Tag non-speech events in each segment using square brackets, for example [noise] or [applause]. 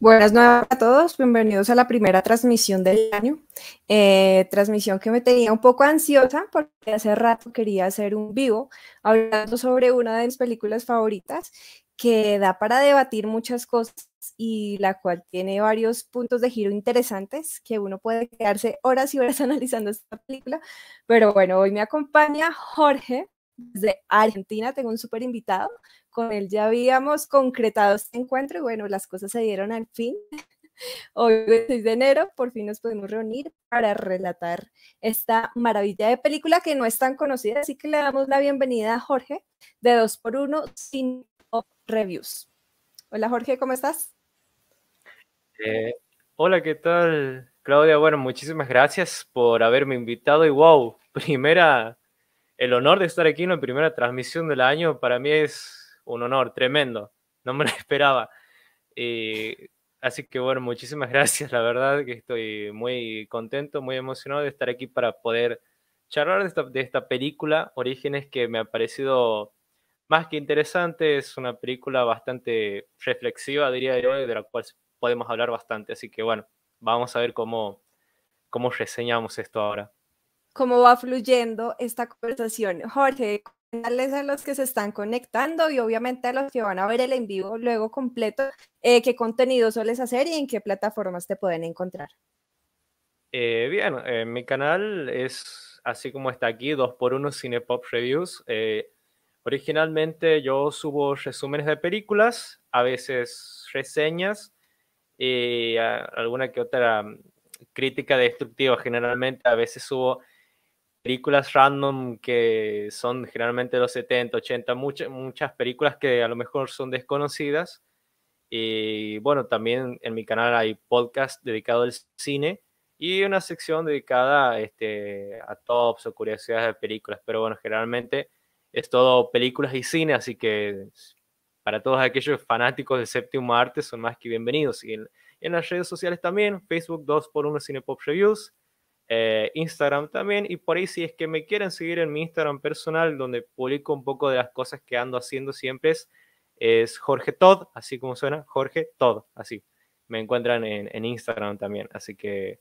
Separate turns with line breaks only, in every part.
Buenas noches a todos, bienvenidos a la primera transmisión del año. Eh, transmisión que me tenía un poco ansiosa porque hace rato quería hacer un vivo hablando sobre una de mis películas favoritas que da para debatir muchas cosas y la cual tiene varios puntos de giro interesantes que uno puede quedarse horas y horas [laughs] analizando esta película. Pero bueno, hoy me acompaña Jorge desde Argentina, tengo un súper invitado con él ya habíamos concretado este encuentro y bueno, las cosas se dieron al fin. [laughs] Hoy, el 6 de enero, por fin nos podemos reunir para relatar esta maravilla de película que no es tan conocida, así que le damos la bienvenida a Jorge de 2x1 Sin Reviews. Hola Jorge, ¿cómo estás?
Eh, hola, ¿qué tal? Claudia, bueno, muchísimas gracias por haberme invitado y wow, primera, el honor de estar aquí en la primera transmisión del año para mí es un honor tremendo, no me lo [laughs] esperaba. así que bueno, muchísimas [laughs] gracias, la verdad que estoy muy contento, muy emocionado de estar aquí para poder charlar de esta, de esta película, Orígenes, que me ha parecido más que interesante, es una película bastante reflexiva, diría yo, de la cual podemos hablar bastante, así que bueno, vamos a ver cómo, cómo reseñamos esto ahora.
¿Cómo va fluyendo esta conversación? Jorge, darles a los que se están conectando y obviamente a los que van a ver el en vivo luego completo, eh, qué contenido sueles hacer y en qué plataformas te pueden encontrar.
Eh, bien, eh, mi canal es así como está aquí, 2x1 Cinepop Reviews. originalmente yo subo resúmenes de películas, a veces reseñas y alguna que otra mm, crítica destructiva. Generalmente a veces subo películas random que son generalmente los 70, 80, muchas, muchas películas que a lo mejor son desconocidas. Y bueno, también en mi canal hay podcast dedicado al cine y una sección dedicada este, a tops o curiosidades de películas. Pero bueno, generalmente es todo películas y cine, así que para todos aquellos fanáticos del séptimo arte son más que bienvenidos. Y en, en las redes sociales también, Facebook 2x1 Cinepop Reviews, eh, Instagram también. Y por ahí, si es que me quieren seguir en mi Instagram personal, donde publico un poco de las cosas que ando haciendo siempre, es, Jorge Todd, así como suena, Jorge Todd, así. Me encuentran en, Instagram también. Así que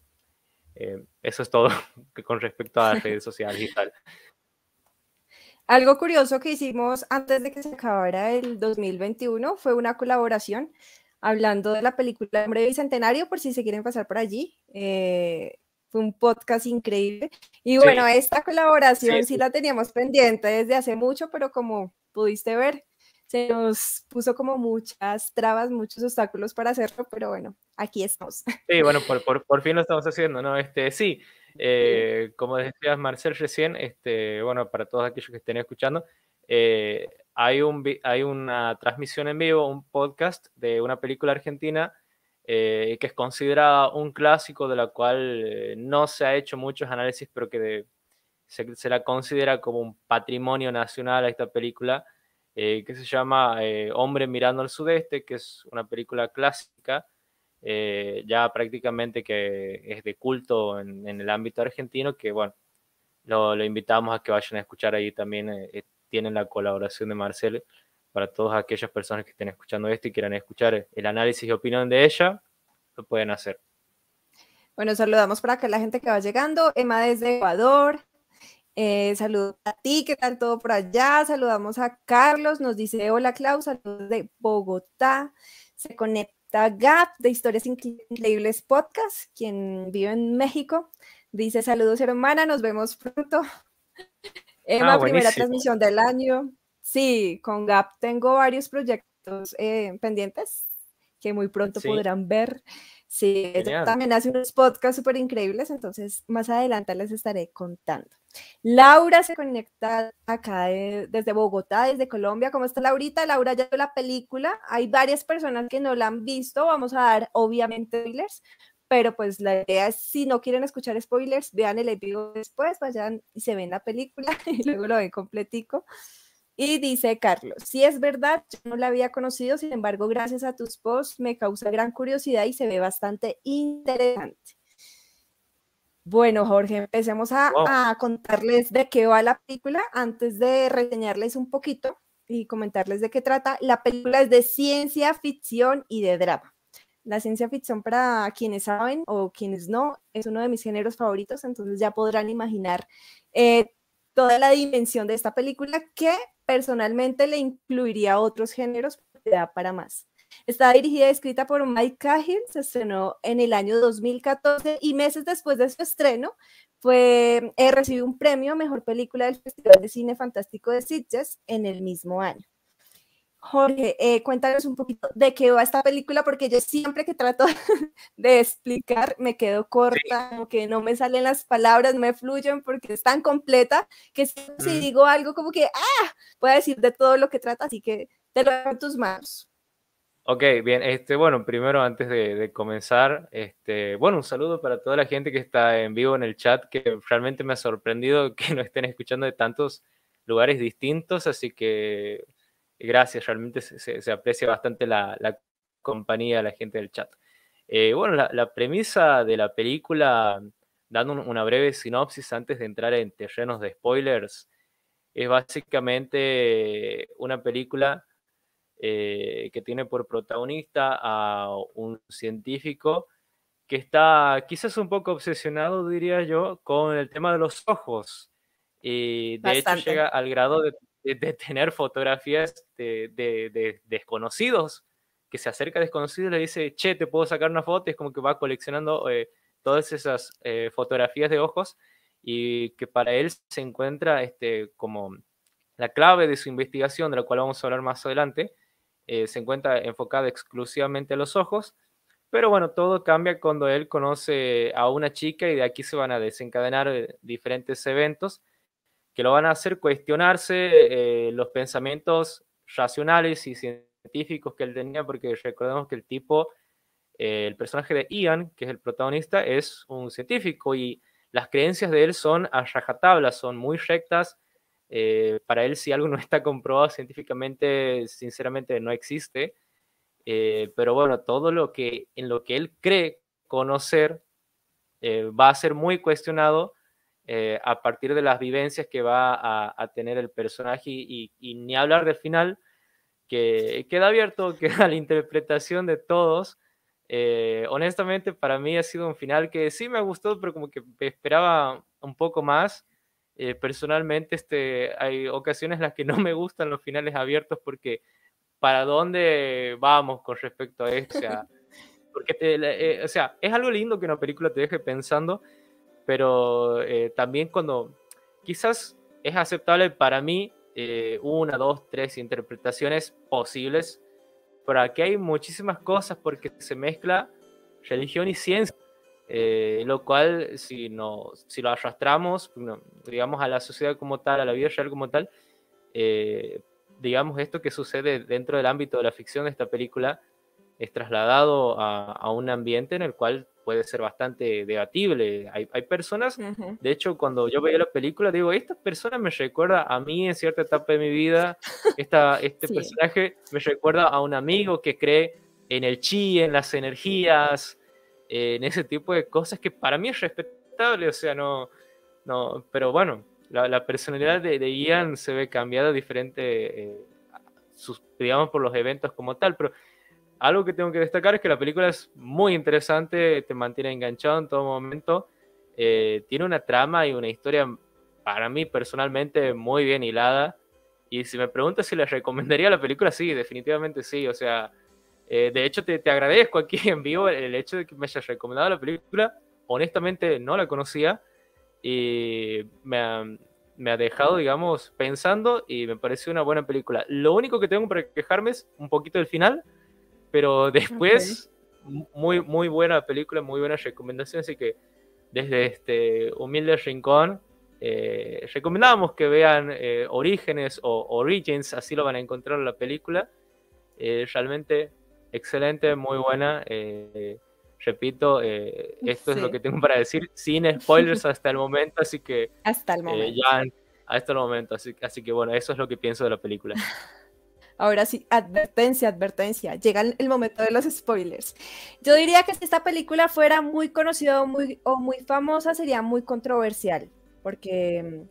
eh, eso es todo [laughs] con respecto a las redes [laughs] sociales y tal.
Algo curioso que hicimos antes de que se acabara el 2021 fue una colaboración hablando de la película Hombre Bicentenario, por si se quieren pasar por allí. Eh, fue un podcast increíble. Y bueno, esta colaboración sí. la teníamos pendiente desde hace mucho, pero como pudiste ver, se nos puso como muchas trabas, muchos obstáculos para hacerlo, pero bueno, aquí estamos.
Sí, bueno, por, por, por fin lo estamos haciendo, ¿no? Este, sí, eh, como decías Marcel recién, este, bueno, para todos aquellos que estén escuchando, eh, hay, un, hay una transmisión en vivo, un podcast de una película argentina eh, que es considerada un clásico de la cual eh, no se ha hecho muchos análisis, pero que se, la considera como un patrimonio nacional a esta película, eh, que se llama Hombre mirando al sudeste, que es una película clásica, ya prácticamente que es de culto en, el ámbito argentino, que bueno, lo, lo, invitamos a que vayan a escuchar ahí también, tienen la colaboración de Marcel para todas aquellas personas que estén escuchando esto y quieran escuchar el análisis y opinión de ella, lo pueden hacer.
Bueno, saludamos para acá a la gente que va llegando. Emma desde Ecuador. Eh, saludos a ti, ¿qué tal todo por allá? Saludamos a Carlos, nos dice hola Klaus, saludos de Bogotá. Se conecta Gap de Historias Increíbles Podcast, quien vive en México. Dice saludos hermana, nos vemos pronto. [laughs] Emma, ah, primera transmisión del año. Sí, con Gap tengo varios proyectos eh, pendientes que muy pronto podrán ver. Sí, ella también hace unos podcasts súper increíbles, entonces más adelante les estaré contando. Laura se conecta acá desde Bogotá, desde Colombia. ¿Cómo está Laurita? Laura ya vio la película. Hay varias personas que no la han visto. Vamos a dar, obviamente, spoilers, pero pues la idea es, si no quieren escuchar spoilers, vean el episodio después, vayan y se ven la película [laughs] y luego lo ven completico. Y dice Carlos, si es verdad, yo no la había conocido, sin embargo, gracias a tus posts me causa gran curiosidad y se ve bastante interesante. Bueno, Jorge, empecemos a, contarles de qué va la película antes de reseñarles un poquito y comentarles de qué trata. La película es de ciencia ficción y de drama. La ciencia ficción, para quienes saben o quienes no, es uno de mis géneros favoritos, entonces ya podrán imaginar eh, toda la dimensión de esta película que personalmente le incluiría otros géneros, pero da para más. Está dirigida y escrita por Mike Cahill, se estrenó en el año 2014 y meses después de su estreno fue, eh, recibió un premio a Mejor Película del Festival de Cine Fantástico de Sitges en el mismo año. Jorge, eh, cuéntanos un poquito de qué va esta película, porque yo siempre que trato [laughs] de explicar me quedo corta, como que no me salen las palabras, me fluyen porque es tan completa que si, digo algo como que, ah, puedo decir de todo lo que trata, así que te lo dejo en tus manos.
Ok, bien, este, bueno, primero antes de, comenzar, este, bueno, un saludo para toda la gente que está en vivo en el chat, que realmente me ha sorprendido [laughs] que nos estén escuchando de tantos lugares distintos, así que gracias, realmente se, aprecia bastante la, compañía de la gente del chat. Eh, bueno, la, premisa de la película, dando una breve sinopsis antes de entrar en terrenos de spoilers, es básicamente una película eh, que tiene por protagonista a un científico que está quizás un poco obsesionado, diría yo, con el tema de los ojos. Y de hecho llega al grado de, tener fotografías de, desconocidos, que se acerca a desconocidos y le dice, che, te puedo sacar una foto, es como que va coleccionando eh, todas esas eh, fotografías de ojos y que para él se encuentra este, como la clave de su investigación, de la cual vamos a hablar más adelante, eh, se encuentra enfocada exclusivamente a los ojos, pero bueno, todo cambia cuando él conoce a una chica y de aquí se van a desencadenar diferentes eventos que lo van a hacer cuestionarse eh, los pensamientos racionales y científicos que él tenía, porque recordemos que el tipo, el personaje de Ian, que es el protagonista, es un científico y las creencias de él son a rajatabla, son muy rectas, eh, para él, si algo no está comprobado científicamente, sinceramente no existe. Eh, pero bueno, todo lo que en lo que él cree conocer eh, va a ser muy cuestionado a partir de las vivencias que va a, tener el personaje y, ni hablar del final, que queda abierto, [laughs] queda la interpretación de todos. honestamente, para mí ha sido un final que sí me gustado, pero como que esperaba un poco más. Eh, personalmente, este, hay ocasiones en las que [laughs] no me gustan los finales abiertos porque ¿para dónde vamos con respecto a esto? Sea, [laughs] porque eh, o sea, es algo lindo que una película te deje pensando, pero eh, también cuando quizás es aceptable para mí una, dos, tres interpretaciones posibles, pero aquí hay muchísimas cosas porque se mezcla religión y ciencia. Eh, lo cual si, no, si lo arrastramos, digamos, a la sociedad como tal, a la vida real como tal, eh, digamos, esto que sucede dentro del ámbito de la ficción de esta película es trasladado a, un ambiente en el cual puede ser bastante debatible. Hay, personas, de hecho, cuando yo veía la película, digo, esta persona me recuerda a mí en cierta etapa de mi vida, esta, este personaje me recuerda a un amigo que cree en el chi, en las energías, en ese tipo de cosas que para mí es respetable, o sea, no, no, pero bueno, la, personalidad de, Ian se ve cambiada diferente, eh, sus, digamos, por los eventos como tal, pero algo que tengo que destacar es que la película es muy interesante, te mantiene enganchado en todo momento, eh, tiene una trama y una historia para mí personalmente muy bien hilada, y si me preguntas si les [laughs] recomendaría la película, sí, definitivamente sí, o sea, eh, de hecho, te, agradezco aquí [laughs] en vivo el hecho de que me hayas recomendado la película. Honestamente, no la conocía y me ha, dejado, digamos, pensando y me pareció una buena película. Lo único que tengo para quejarme es un poquito del final, pero después, muy, muy buena película, muy buena recomendación. Así que desde este humilde rincón, eh, recomendamos que vean eh, Orígenes o Origins, así lo van a encontrar en la película. realmente excelente, muy buena. Eh, repito, eh, esto es lo que tengo para decir, sin spoilers hasta el momento, así que... [laughs]
Hasta el
eh,
momento.
ya, hasta el momento, así, así que bueno, eso es lo que pienso de la película. [laughs]
Ahora sí, advertencia, advertencia. Llega el momento de los spoilers. Yo diría que si esta película fuera muy conocida muy, o muy famosa, sería muy controversial, porque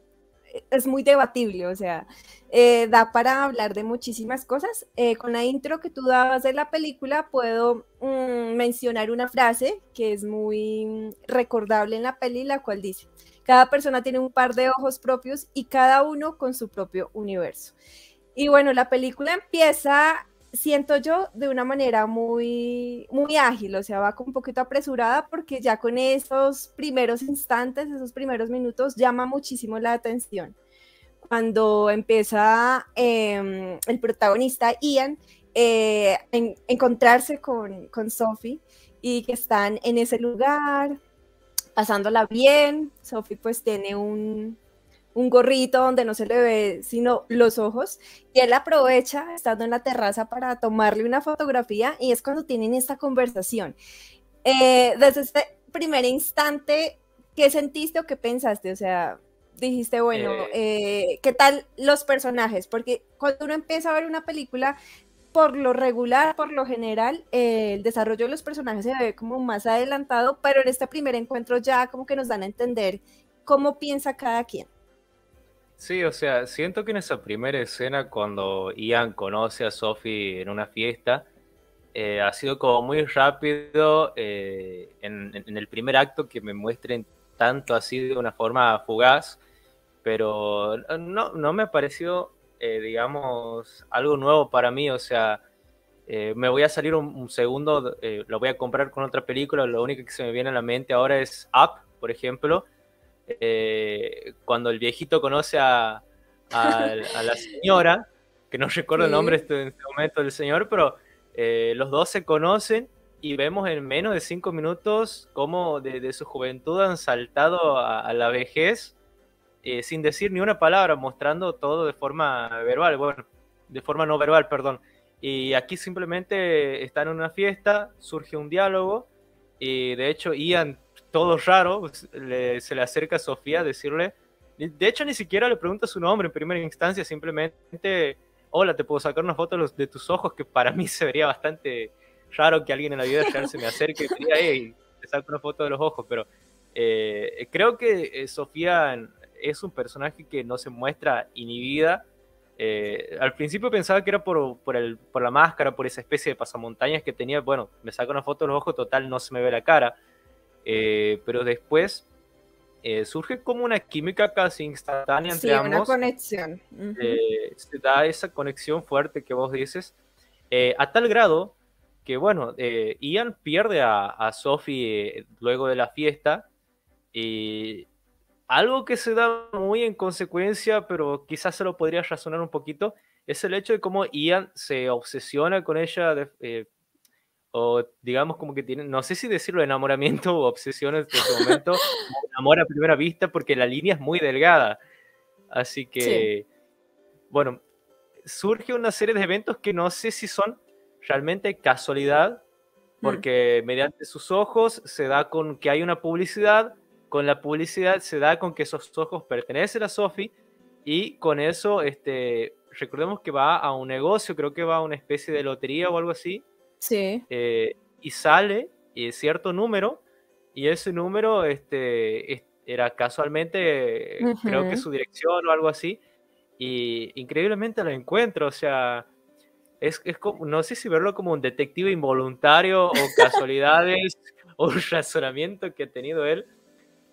es muy debatible, o sea, eh, da para hablar de muchísimas cosas. Eh, con la intro que tú dabas de la película, puedo mm, mencionar una frase que es muy recordable en la peli, la cual dice, cada persona tiene un par de ojos propios y cada uno con su propio universo. Y bueno, la película empieza siento yo de una manera muy, muy ágil, o sea, va un poquito apresurada porque ya con esos primeros instantes, esos primeros minutos, llama muchísimo la atención. Cuando empieza em, el protagonista, Ian, eh, en, encontrarse con, con Sophie y que están en ese lugar, pasándola bien, Sophie pues tiene un, un gorrito donde no se le ve sino los ojos y él aprovecha estando en la terraza para tomarle una fotografía y es cuando tienen esta conversación. Eh, desde este primer instante, ¿qué sentiste o qué pensaste? O sea, dijiste, bueno, eh, eh, ¿qué tal los personajes? Porque cuando uno empieza a ver una película, por lo regular, por lo general, el desarrollo de los personajes se ve como más adelantado, pero en este primer encuentro ya como que nos dan a entender cómo piensa cada quien.
Sí, o sea, siento que en esa primera escena cuando Ian conoce a Sophie en una fiesta, eh, ha sido como muy rápido eh, en, el primer acto que me muestren tanto así de una forma fugaz, pero no, no me pareció, eh, digamos, algo nuevo para mí, o sea, me voy a salir un, un segundo, lo voy a comprar con otra película, lo único que se me viene a la mente ahora es Up, por ejemplo, eh, cuando el viejito conoce a, la señora, que no recuerdo el nombre este, en este momento del señor, pero eh, los dos se conocen y vemos en menos de cinco minutos cómo de, su juventud han saltado a, la vejez eh, sin decir ni una palabra, mostrando todo de forma verbal, bueno, de forma no verbal, perdón. Y aquí simplemente están en una fiesta, surge un diálogo y de hecho Ian todo raro, pues, se le acerca a Sofía a decirle, de hecho ni siquiera le pregunta su nombre en primera instancia, simplemente, hola, te puedo sacar una foto de tus ojos, que para mí [laughs] se vería bastante raro que alguien en la vida real se me acerque y diga, hey, te saco una foto de los ojos, pero eh, creo que eh, Sofía es un personaje que no se muestra inhibida. Eh, al principio pensaba que era por, por, el, por la máscara, por esa especie de pasamontañas que tenía. Bueno, me saco una foto de los ojos, total, no se me ve la cara. Eh, pero después eh, surge como una química casi instantánea entre sí, una
conexión.
Eh, se da esa conexión fuerte que vos dices, a tal grado que, bueno, Ian pierde a, a Sophie luego de la fiesta y algo que se da muy en consecuencia, pero quizás se lo podría razonar un poquito, es el hecho de cómo Ian se obsesiona con ella de, o digamos como que tienen, no sé si decirlo enamoramiento o obsesión en este momento, amor a primera vista, porque la línea es muy delgada. Así que, bueno, surge una serie de eventos que no sé si son realmente casualidad, mm. porque mediante sus ojos se da con que hay una publicidad, con la publicidad se da con que esos ojos pertenecen a Sophie, y con eso, este, recordemos que va a un negocio, creo que va a una especie de lotería o algo así,
Sí.
Eh, y sale y cierto número, y ese número este, era casualmente, creo que su dirección o algo así, y increíblemente lo encuentro, o sea, es, es como, no sé si verlo como un detective involuntario o [laughs] casualidades o un razonamiento que ha tenido él.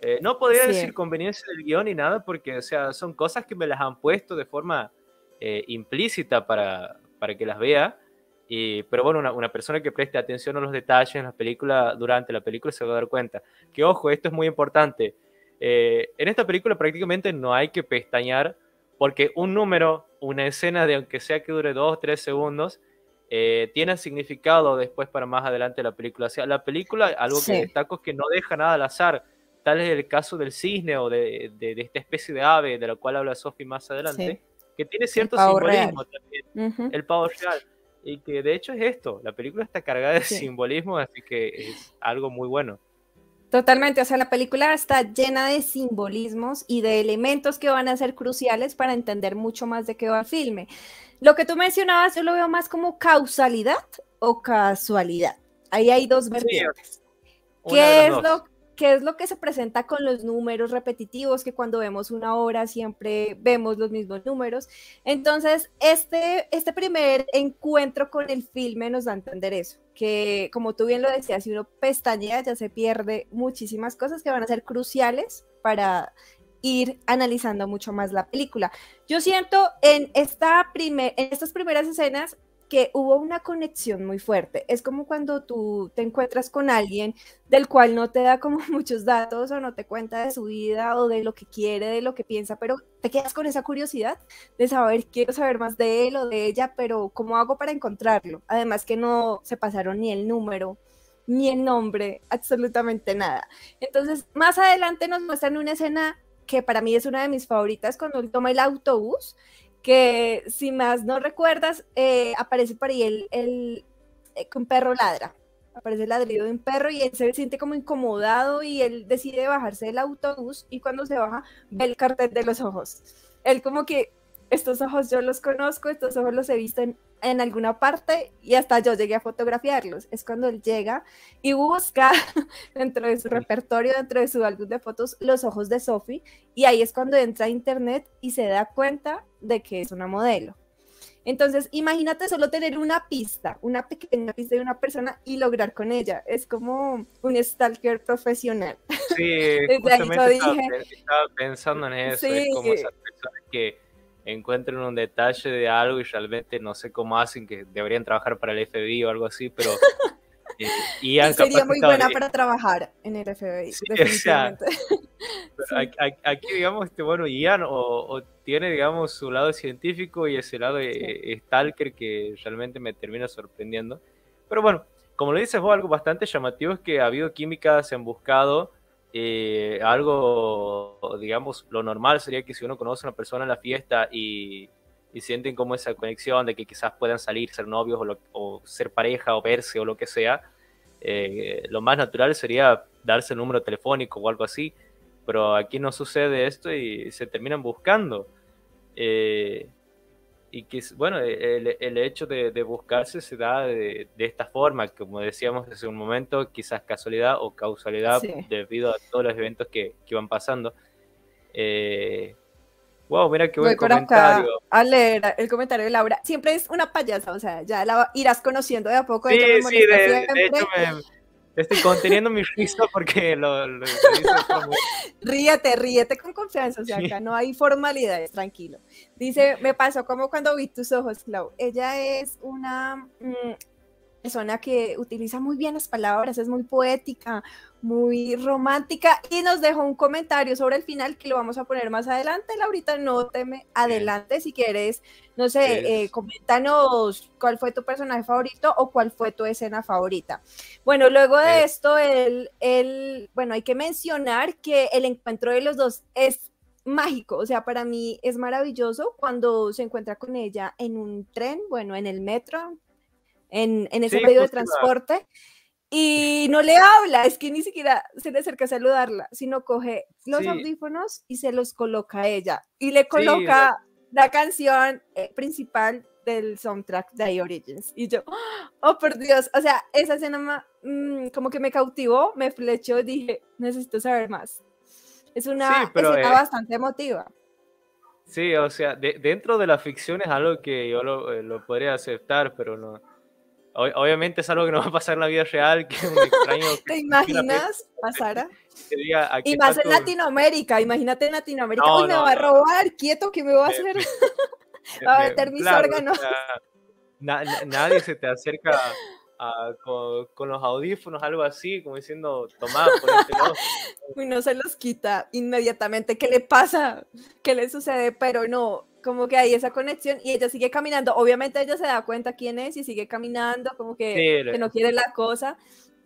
Eh, no podría decir conveniencia del guion ni nada, porque, o sea, son cosas que me las han puesto de forma eh, implícita para, para que las vea, pero bueno, una, persona que preste atención a los detalles en la película, durante la película, se va a dar cuenta. Que ojo, esto es muy importante. Eh, en esta película prácticamente no hay que pestañear porque un número, una escena de aunque sea que dure dos o tres segundos, eh, tiene significado después para más adelante la película. O sea, la película, algo que destaco es que no deja nada al azar. Tal es el caso del cisne o de, de, esta especie de ave de la cual habla Sophie más adelante, que tiene cierto simbolismo también. El pavo real y que de hecho es esto, la película está cargada de simbolismo, así que es algo muy bueno.
Totalmente, o sea, la película está llena de simbolismos y de elementos que van a ser cruciales para entender mucho más de qué va el filme. Lo que tú mencionabas, yo lo veo más como causalidad o casualidad. Ahí hay dos vertientes. ¿Qué es lo qué es lo que se presenta con los números repetitivos, que cuando vemos una hora siempre vemos los mismos números. Entonces, este, este primer encuentro con el filme nos da a entender eso, que como tú bien lo decías, si uno pestañea ya se pierde muchísimas cosas que van a ser cruciales para ir analizando mucho más la película. Yo siento en, esta primer, en estas primeras escenas que hubo una conexión muy fuerte. Es como cuando tú te encuentras con alguien del cual no te da como [laughs] muchos datos o no te cuenta de su vida o de lo que quiere, de lo que piensa, pero te quedas con esa curiosidad de saber, quiero saber más de él o de ella, pero ¿cómo hago para encontrarlo? Además que no se pasaron ni el número ni el nombre, absolutamente nada. Entonces, más adelante nos muestran una escena que para mí es una de mis favoritas cuando él toma el autobús que si más no recuerdas, eh, aparece por ahí el, el, eh, un perro ladra, aparece el ladrido de un perro y él se siente como incomodado y él decide bajarse del autobús y cuando se baja ve el cartel de los ojos. Él como que estos ojos yo los conozco, estos ojos los he visto en, en, alguna parte y hasta yo llegué a fotografiarlos. Es cuando él llega y busca [laughs] dentro de su repertorio, dentro de su álbum de fotos, los ojos de Sophie y ahí es cuando entra a internet y se da cuenta de que es una modelo. Entonces, imagínate solo tener una pista, una pequeña pista de una persona y lograr con ella. Es como un stalker profesional.
Sí, [laughs] justamente estaba, pensando en eso. Es como esas personas que encuentren un detalle de algo y realmente no sé cómo hacen, que deberían trabajar para el FBI o algo así, pero... [laughs]
Eh, y, sería muy buena para trabajar en el FBI, [laughs] definitivamente.
aquí, digamos, este, bueno, Ian o, tiene, digamos, su lado científico y ese lado de stalker que realmente me termina sorprendiendo. Pero bueno, como lo dices vos, algo bastante llamativo es que ha habido químicas, se han buscado eh, algo, digamos, lo normal sería que si uno conoce a una persona en la fiesta y, sienten como esa conexión de que quizás puedan salir, ser novios o, ser pareja o verse o lo que sea, eh, lo más natural sería darse el número telefónico o algo así, pero aquí no sucede esto y se terminan buscando. Eh, y que, bueno, el, el hecho de, buscarse se da de, de, esta forma, como decíamos hace un momento, quizás casualidad o causalidad debido a todos los eventos que, que van pasando. Eh, wow, mira qué buen comentario.
a leer el comentario de Laura. Siempre es una payasa, o sea, ya la irás conociendo de a poco.
Sí, sí, de, hecho me, Estoy conteniendo mi risa porque lo, lo,
Ríete, ríete con confianza, o sea, acá no hay formalidades, tranquilo. Dice, me pasó como cuando vi tus ojos, Clau. Ella es una mm, persona que utiliza muy bien las palabras, es muy poética, muy romántica y nos dejó un comentario sobre el final que lo vamos a poner más adelante. Laurita, no teme adelante si quieres, no sé, eh, coméntanos cuál fue tu personaje favorito o cuál fue tu escena favorita. Bueno, luego de esto, el, el, bueno, hay que mencionar que el encuentro de los dos es mágico, o sea, para mí es maravilloso cuando se encuentra con ella en un tren, bueno, en el metro, en, ese medio de transporte y no le habla, es que ni siquiera se le acerca a saludarla, sino coge los audífonos y se los coloca a ella y le coloca la canción eh, principal del soundtrack de Origins. Y yo, oh por Dios, o sea, esa escena mm, como que me cautivó, me flechó, dije, necesito saber más. Es una escena eh, bastante emotiva.
Sí, o sea, dentro de la ficción es algo que yo lo, eh, lo podría aceptar, pero no obviamente es algo que no va a pasar en la vida real, que un [laughs] extraño...
¿Te imaginas, pasara? y más en Latinoamérica, imagínate en Latinoamérica, Uy, me va a robar, quieto, que me va a hacer? va a meter mis órganos.
nadie se te acerca con, los audífonos, algo así, como diciendo, tomá, [laughs]
Uy, no se los quita inmediatamente, ¿qué le pasa? ¿Qué le sucede? Pero no, como que hay esa conexión y ella sigue caminando. Obviamente ella se da cuenta quién es y sigue caminando, como que, no quiere la cosa.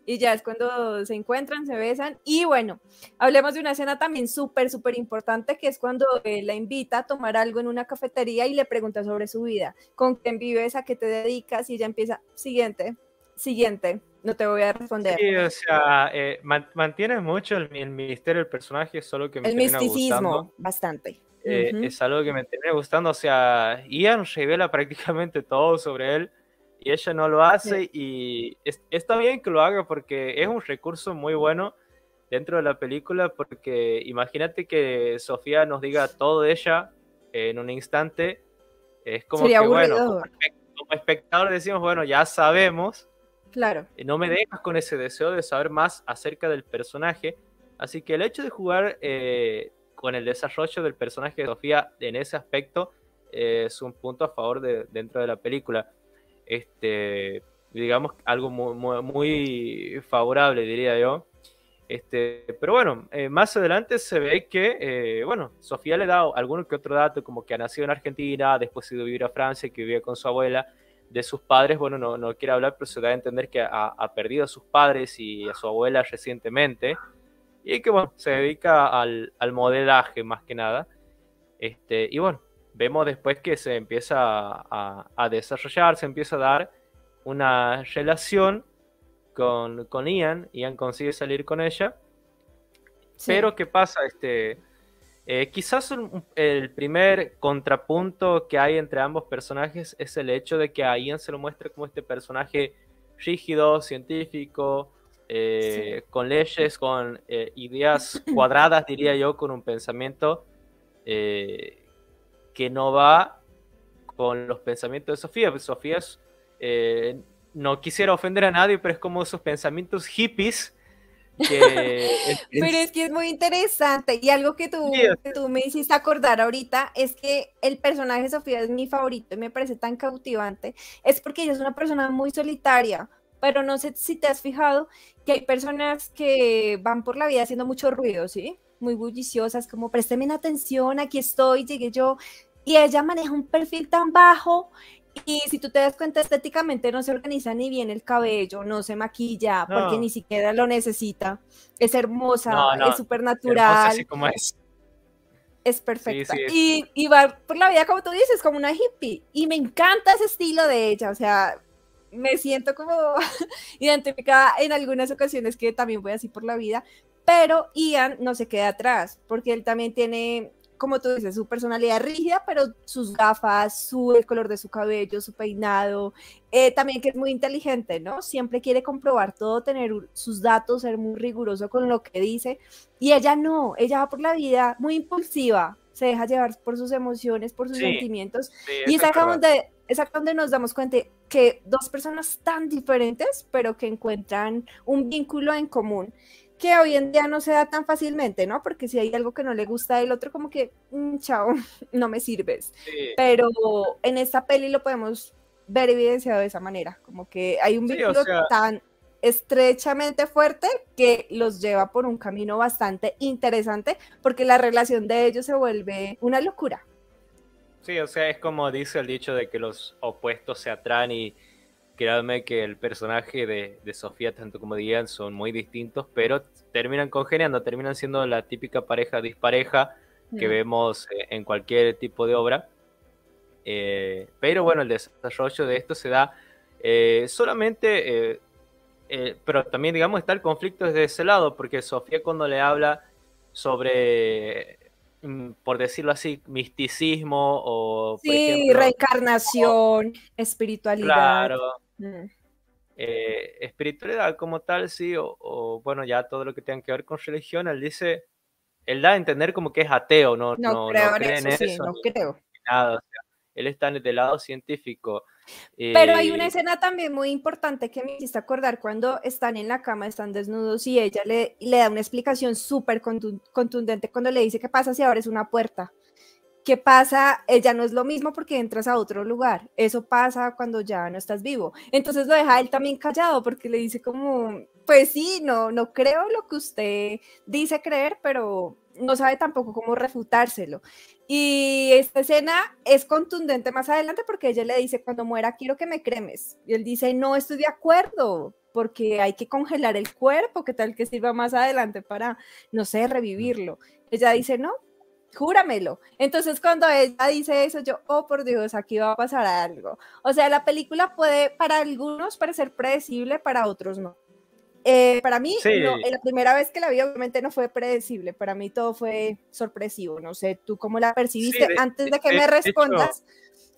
Y ya es cuando se encuentran, se besan. Y bueno, hablemos de una escena también súper, súper importante, que es cuando él la invita a tomar algo en una cafetería y le pregunta sobre su vida, con quién vives, a qué te dedicas, y ella empieza, siguiente, siguiente, no te voy a responder.
Sí, o sea, eh, mantiene mucho el, misterio del personaje, solo que me
El misticismo, bastante.
Eh, es algo que me termina gustando. O sea, Ian revela prácticamente [laughs] todo sobre él y ella no lo hace y está bien que lo haga porque es un recurso muy bueno dentro de la película, porque imagínate que Sofía nos diga todo de ella en un instante, es como que, bueno, como, espectador decimos, bueno, ya sabemos.
Claro.
No me dejas con ese deseo de saber más acerca del personaje. Así que el hecho de jugar eh, con el desarrollo del personaje de Sofía en ese aspecto eh, es un punto a favor de, dentro de la película. Este, digamos, algo muy, favorable, diría yo. Este, pero bueno, eh, más adelante se ve que, eh, bueno, Sofía le da algún que otro dato, como que ha nacido en Argentina, después se ido a vivir a Francia, que vive con su abuela. De sus padres, bueno, no, no quiere hablar, pero se da a entender que ha, perdido a sus padres y a su abuela recientemente. Y que, bueno, se dedica al, al modelaje más que nada. Este, y bueno, vemos después que se empieza a, a desarrollar, se empieza a dar una relación con, con Ian, Ian consigue salir con ella. Pero ¿qué pasa? Este, eh, quizás el primer contrapunto que hay entre ambos personajes es el hecho de que a Ian se lo muestre como este personaje rígido, científico, eh, con leyes, con eh, ideas [clears throat] cuadradas, diría yo, con un pensamiento que no va con los pensamientos de Sofía. Sofía es, no quisiera ofender a nadie, pero es como esos pensamientos hippies. [laughs]
pero es que es muy interesante y algo que tú, tú me hiciste acordar ahorita es que el personaje de Sofía es mi favorito y me parece tan cautivante, es porque ella es una persona muy solitaria, pero no sé si te has fijado que hay personas que van por la vida haciendo mucho ruido, ¿sí? Muy bulliciosas, como présteme atención, aquí estoy, llegué yo, y ella maneja un perfil tan bajo y si tú te das cuenta, estéticamente no se organiza ni bien el cabello, no se maquilla, porque ni siquiera lo necesita. Es hermosa, es súper natural.
Así como es.
Es perfecta. Y, y, va por la vida, como tú dices, como una hippie. Y me encanta ese estilo de ella. O sea, me siento como [laughs] identificada en algunas ocasiones que también voy así por la vida. Pero Ian no se queda atrás, porque él también tiene como tú dices, su personalidad rígida, pero sus gafas, su, el color de su cabello, su peinado, eh, también que es muy inteligente, ¿no? Siempre quiere comprobar todo, tener sus datos, ser muy riguroso con lo que dice. Y ella no, ella va por la vida muy impulsiva, se deja llevar por sus emociones, por sus sentimientos. y es acá donde, es acá donde nos damos cuenta que dos personas tan diferentes, pero que encuentran un vínculo en común que hoy en día no se da tan fácilmente, ¿no? Porque si hay algo que no le gusta del otro, como que, mm, chao, [laughs] no me sirves. Pero en esta peli lo podemos ver evidenciado de esa manera, como que hay un vínculo tan estrechamente fuerte que los lleva por un camino bastante interesante, porque la relación de ellos se vuelve una locura.
Sí, o sea, es como dice el dicho de que los opuestos se atraen y créanme que el personaje de, Sofía, tanto como Diane, son muy distintos, pero terminan congeniando, terminan siendo la típica pareja dispareja que mm. vemos eh, en cualquier tipo de obra. Eh, pero bueno, el desarrollo de esto se da eh, solamente, pero también digamos está el conflicto desde ese lado, porque Sofía cuando le habla sobre por decirlo así, misticismo o...
sí, reencarnación, espiritualidad.
Claro, Mm. Eh, espiritualidad como tal, sí, o, bueno, ya todo lo que tenga que ver con religión, él dice, él da a entender como que es ateo, no,
no, creo en eso, no creo.
Nada, él está en el lado científico.
Pero hay una escena también muy importante que me hiciste acordar cuando están en la cama, están desnudos y ella le, le da una explicación súper contundente cuando le dice qué pasa si abres una puerta. ¿Qué pasa? Ya no es lo mismo porque entras a otro lugar. Eso pasa cuando ya no estás vivo. Entonces lo deja él también callado porque le dice como, pues sí, no, no creo lo que usted dice creer, pero no sabe tampoco cómo refutárselo. Y esta escena es contundente más adelante porque ella le dice, cuando muera quiero que me cremes. Y él dice, no estoy de acuerdo, porque hay que congelar el cuerpo, que tal que sirva más adelante para, no sé, revivirlo. Ella dice, no, júramelo. Entonces cuando ella dice eso, yo, oh por Dios, aquí va a pasar algo. O sea, la película puede para algunos parecer predecible, para otros no. Eh, para mí, la primera vez que la vi obviamente no fue predecible, para mí todo fue sorpresivo, no sé, tú cómo la percibiste antes de, que me respondas.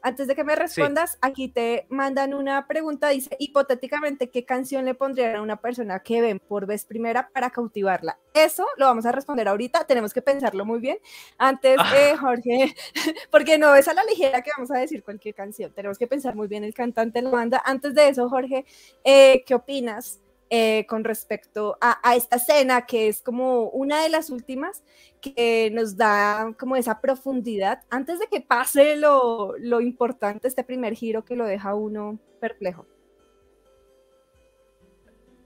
antes de que me respondas, aquí te mandan una pregunta, dice, hipotéticamente, ¿qué canción le pondrían a una persona que ven por vez primera para cautivarla? Eso lo vamos a responder ahorita, tenemos que pensarlo muy bien. Antes, ah. eh, Jorge, [laughs] porque no es a la ligera que vamos a decir cualquier canción, tenemos que pensar muy bien el cantante, la banda. Antes de eso, Jorge, eh, ¿qué opinas eh, con respecto a, esta escena que es como una de las últimas que nos da como esa profundidad antes de que pase lo, lo importante, este primer giro que lo deja uno perplejo.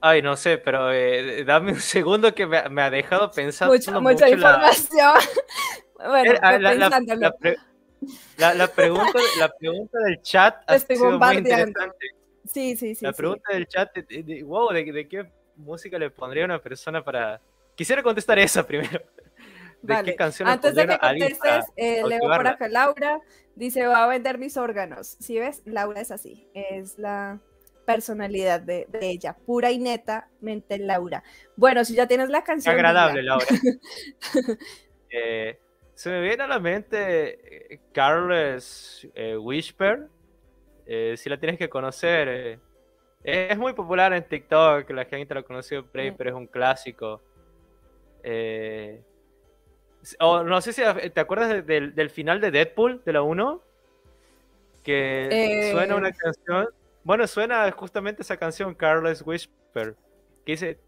Ay, no sé, pero eh, dame un segundo que me, ha dejado pensando
mucha, mucha información. [laughs] bueno,
eh, ah, la, la, la, pregunta, la pregunta del chat ha sido muy interesante.
Sí, sí, sí.
La pregunta del chat, de, wow, de, qué música le pondría a una persona para... Quisiera contestar esa primero. [laughs]
¿De qué canción Antes de que contestes, eh, leo por acá Laura, dice, va a vender mis órganos. Si ves, Laura es así, es la personalidad de, ella, pura y netamente Laura. Bueno, si ya tienes la canción...
agradable, Laura. [laughs] Eh, se me viene a la mente eh, Carlos Whisper, eh, si la tienes que conocer. Eh, es muy popular en TikTok, la gente lo ha conocido Prey, pero es un clásico. Eh, no sé si te acuerdas del, final de Deadpool, de la 1, que suena una canción. Bueno, suena justamente esa canción, Carlos Whisper, que dice,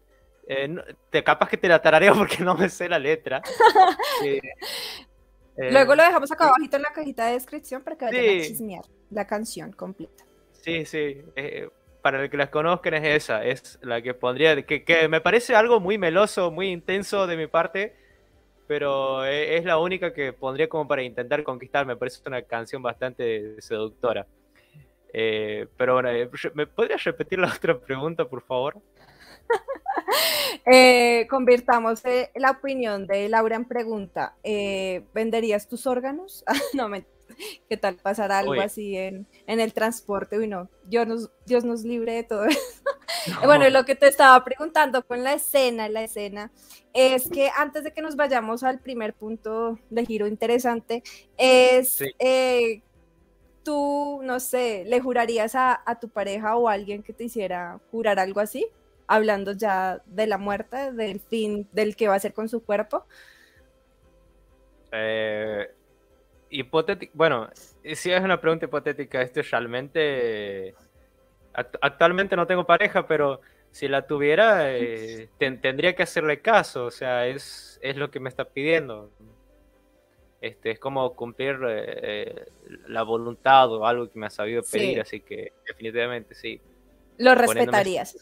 te capaz que te la tarareo porque no me sé la letra. [laughs]
Luego lo dejamos acá abajito en la cajita de descripción para que vayan a chismear la canción completa.
Sí, sí. Eh, para el que las conozcan es esa, es la que pondría, que, que, me parece algo muy meloso, muy intenso de mi parte, pero e, es, la única que pondría como para intentar conquistar, me parece una canción bastante seductora. Eh, pero bueno, eh, ¿me podrías repetir la [laughs] otra pregunta, por favor? [laughs]
convirtamos la opinión de Laura en pregunta. ¿Venderías tus órganos? [laughs] no, me [laughs] ¿Qué tal pasar algo así en, el transporte? Uy, no, Dios nos, Dios nos libre de todo [laughs] eso. Bueno, lo que te estaba preguntando con la escena, la escena, es que antes de que nos vayamos al primer punto de giro interesante, es eh, tú, no sé, ¿le jurarías a, a, tu pareja o a alguien que te hiciera jurar algo así? Hablando ya de la muerte, del fin, del que va a ser con su cuerpo.
Eh, hipotética, bueno, si es una pregunta hipotética, esto realmente, actualmente no tengo pareja, pero si la tuviera, eh, [laughs] tendría que hacerle caso, o sea, es, es lo que me está pidiendo. Este, es como cumplir eh, la voluntad o algo que me ha sabido pedir, así que definitivamente sí.
Lo respetarías.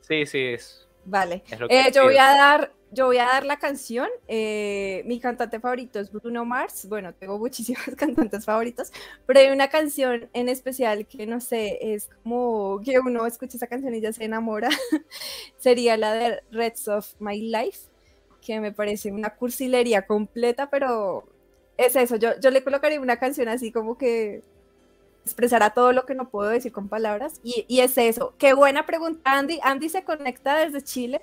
Sí, sí, es.
Vale. Eh, yo voy a dar yo voy a dar la canción. Eh, mi cantante favorito es Bruno Mars. Bueno, tengo [laughs] muchísimos cantantes favoritos, pero hay una canción en especial que no sé, es como que uno escucha esa canción y ya se enamora. [laughs] Sería la de Reds of My Life, que me parece una cursilería completa, pero es eso. Yo, yo le colocaría una canción así como que expresará todo lo que no puedo decir con palabras. Y, y es eso. Qué buena pregunta, Andy. Andy se conecta desde Chile.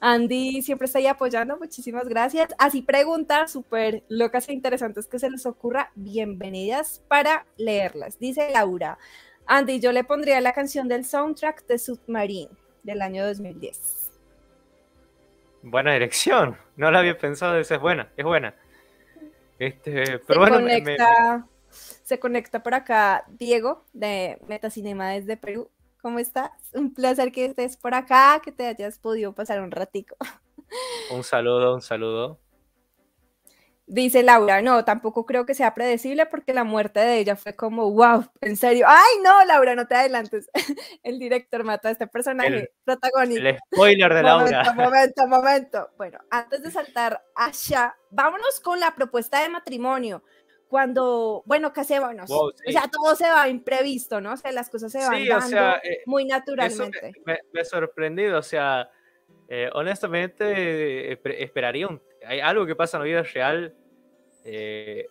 Andy siempre está ahí apoyando, muchísimas gracias. Así preguntas súper locas e interesantes que se les ocurra, bienvenidas para leerlas. Dice Laura, Andy, yo le pondría la canción del soundtrack de Submarine del año 2010.
Buena dirección, no la había pensado, esa es buena, es buena. Este,
pero se conecta, se conecta por acá Diego de Metacinema desde Perú. ¿Cómo estás? Un placer que estés por acá, que te hayas podido pasar un ratico. [laughs]
Un saludo, un saludo.
Dice Laura, no, tampoco creo que sea predecible porque la muerte de ella fue como, wow, en serio. Ay, no, Laura, no te adelantes. [laughs] El director mata a este personaje protagónico.
El spoiler de Laura. [laughs]
Momento, momento. Bueno, antes de saltar allá, vámonos con la propuesta de matrimonio cuando, bueno, casi, bueno, o sea, todo se va imprevisto, ¿no? O sea, las cosas se van dando eh, muy naturalmente.
Me, me, he sorprendido, o sea, eh, honestamente eh, esperaría un, hay algo que pasa en la vida real,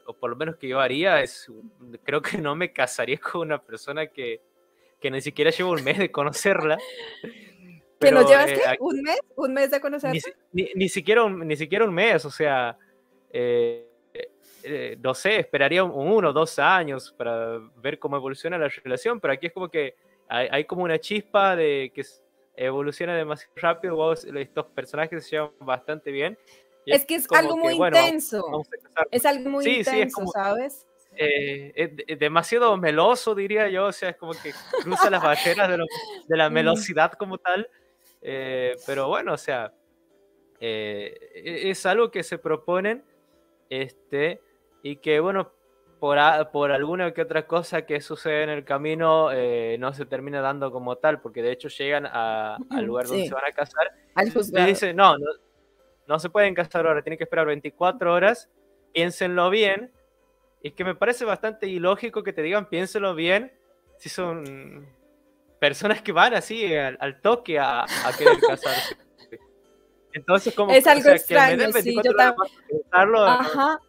o por lo menos que yo haría, es, [laughs] creo que no me casaría con una persona que, que ni siquiera llevo un mes de conocerla. [laughs]
¿Que no llevas un mes? ¿Un mes de conocerla?
Ni, ni, siquiera un, ni siquiera un mes, o sea... Eh, eh, no sé, esperaría uno o dos años para ver cómo evoluciona la relación, pero aquí es como que hay, como una chispa de que evoluciona demasiado rápido, estos personajes se llevan bastante bien.
Es que es algo muy intenso. es algo muy intenso, ¿sabes?
Eh, es demasiado meloso, diría yo, o sea, es como que cruza las barreras de, la [laughs] melosidad como tal, eh, pero bueno, o sea, eh, e, es algo que se proponen, este, y que bueno, por, por alguna que otra cosa que sucede en el camino no se termina dando como tal, porque de hecho llegan al lugar donde se van a casar. Y dicen, no, no, no se pueden casar ahora, tienen que esperar 24 horas, piénsenlo bien, es que me parece bastante ilógico que te digan piénselo bien si son personas que van así al, toque a, querer casarse. [laughs] Entonces, como
es algo extraño, sí, yo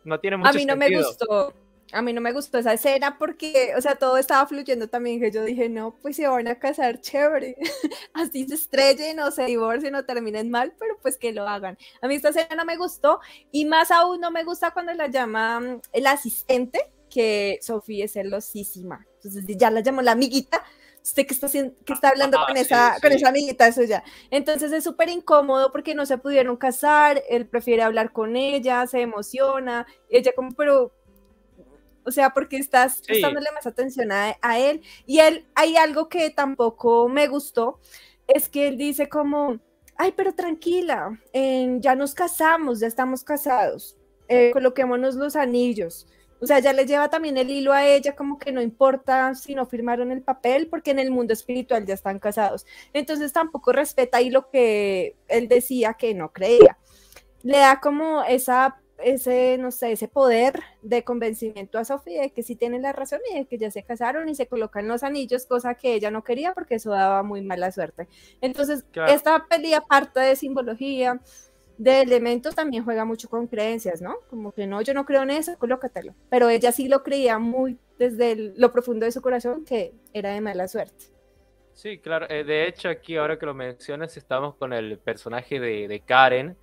no, tiene mucho
A mí no me gustó a mí no me gustó esa escena porque, o sea, todo estaba fluyendo también, que yo dije, no, pues se van a casar chévere, [laughs] así se estrellen o se divorcien o terminen mal, pero pues que lo hagan. A mí esta escena no me gustó y más aún no me gusta cuando la llama mm, el asistente, que Sofía es celosísima, entonces ya la llamo la amiguita, usted que está, que está hablando ah, con, esa, con esa amiguita suya. Entonces es súper incómodo porque no se pudieron casar, él prefiere hablar con ella, se emociona, ella como, pero o sea, porque estás prestándole más atención a, él. Y él, hay algo que tampoco me gustó, es que él dice como, ay, pero tranquila, ya nos casamos, ya estamos casados, eh, coloquémonos los anillos. O sea, ya le lleva también el hilo a ella, como que no importa si no firmaron el papel, porque en el mundo espiritual ya están casados. Entonces tampoco respeta ahí lo que él decía que no creía. Le da como esa ese, no sé, ese poder de convencimiento a Sofía de que sí tiene la razón y de que ya se casaron y se colocan los anillos, cosa que ella no quería porque eso daba muy mala suerte. Entonces, esta pelea, aparte de simbología, de elementos, también juega mucho con creencias, ¿no? Como que no, yo no creo en eso, colócatelo. Pero ella sí lo creía muy desde lo profundo de su corazón que era de mala suerte.
Sí, claro. Eh, de hecho, aquí ahora que lo mencionas, estamos con el personaje de, de Karen,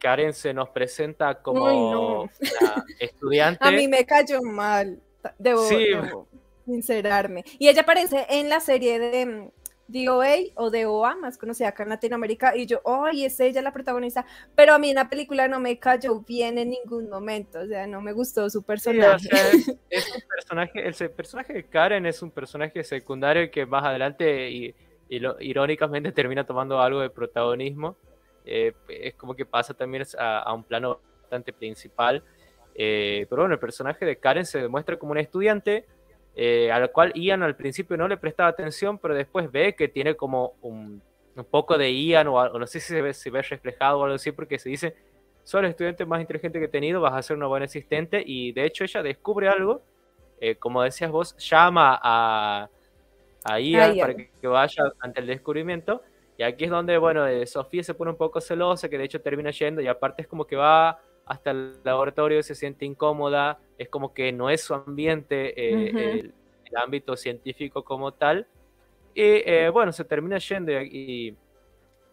Karen se nos presenta como [laughs] estudiante.
A mí me cayó mal, debo, sincerarme. Y ella aparece en la serie de DOA o DOA, más conocida acá en Latinoamérica, y yo, ¡ay, es ella la protagonista! Pero a mí en la película no me cayó bien en ningún momento, o sea, no me gustó su personaje.
es, [laughs] un personaje, el personaje de Karen es un personaje secundario que más adelante y, irónicamente [laughs] termina tomando algo de protagonismo. Eh, es como que pasa también a, un plano bastante principal. Eh, pero bueno, el personaje de Karen se demuestra como un estudiante eh, al cual Ian al principio no le prestaba atención, pero después ve que tiene como un, poco de Ian, o, no sé si se ve, se ve reflejado o algo así, porque se dice, soy el estudiante más inteligente que he tenido, vas a ser una buena asistente, y de hecho ella descubre algo, como decías vos, llama a, a Ian, para que vaya ante el descubrimiento, y aquí es donde, bueno, eh, Sofía se pone un poco celosa, que de hecho termina yendo, y aparte es como que va hasta el laboratorio, se siente incómoda, es como que no es su ambiente, eh, el, ámbito científico como tal. Y eh, bueno, se termina yendo y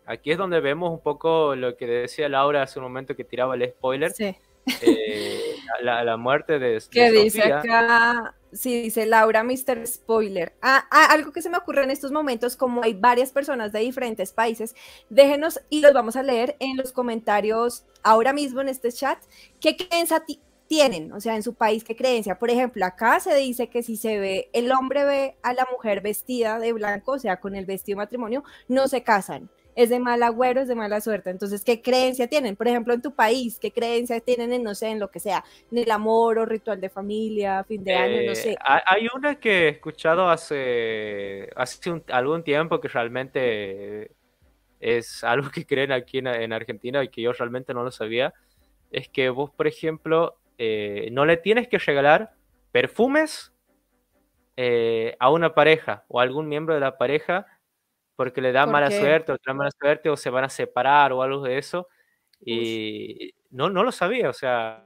aquí es donde vemos un poco lo que decía Laura hace un momento que tiraba el spoiler. Sí. [laughs] la, muerte de,
¿Qué dice acá? Sí, dice Laura, Mr. Spoiler. Ah, ah, algo que se me ocurre en estos momentos, como hay varias personas de diferentes países, déjenos y los vamos a leer en los comentarios ahora mismo en este chat. ¿Qué creencia tienen? O sea, en su país, ¿qué creencia? Por ejemplo, acá se dice que si se ve, el hombre ve a la mujer vestida de blanco, o sea, con el vestido de matrimonio, no se casan es de mal agüero, es de mala suerte. Entonces, ¿qué creencia tienen? Por ejemplo, en tu país, ¿qué creencia tienen en, no sé, en lo que sea, en el amor o ritual de familia, fin de año, no sé? Eh,
hay una que he escuchado hace, hace algún tiempo que realmente es algo que creen aquí en, Argentina y que yo realmente no lo sabía. Es que vos, por ejemplo, eh, no le tienes que regalar perfumes eh, a una pareja o a algún miembro de la pareja porque le da mala suerte o trae mala suerte o se van a separar o algo de eso. Y no, no lo sabía, o sea,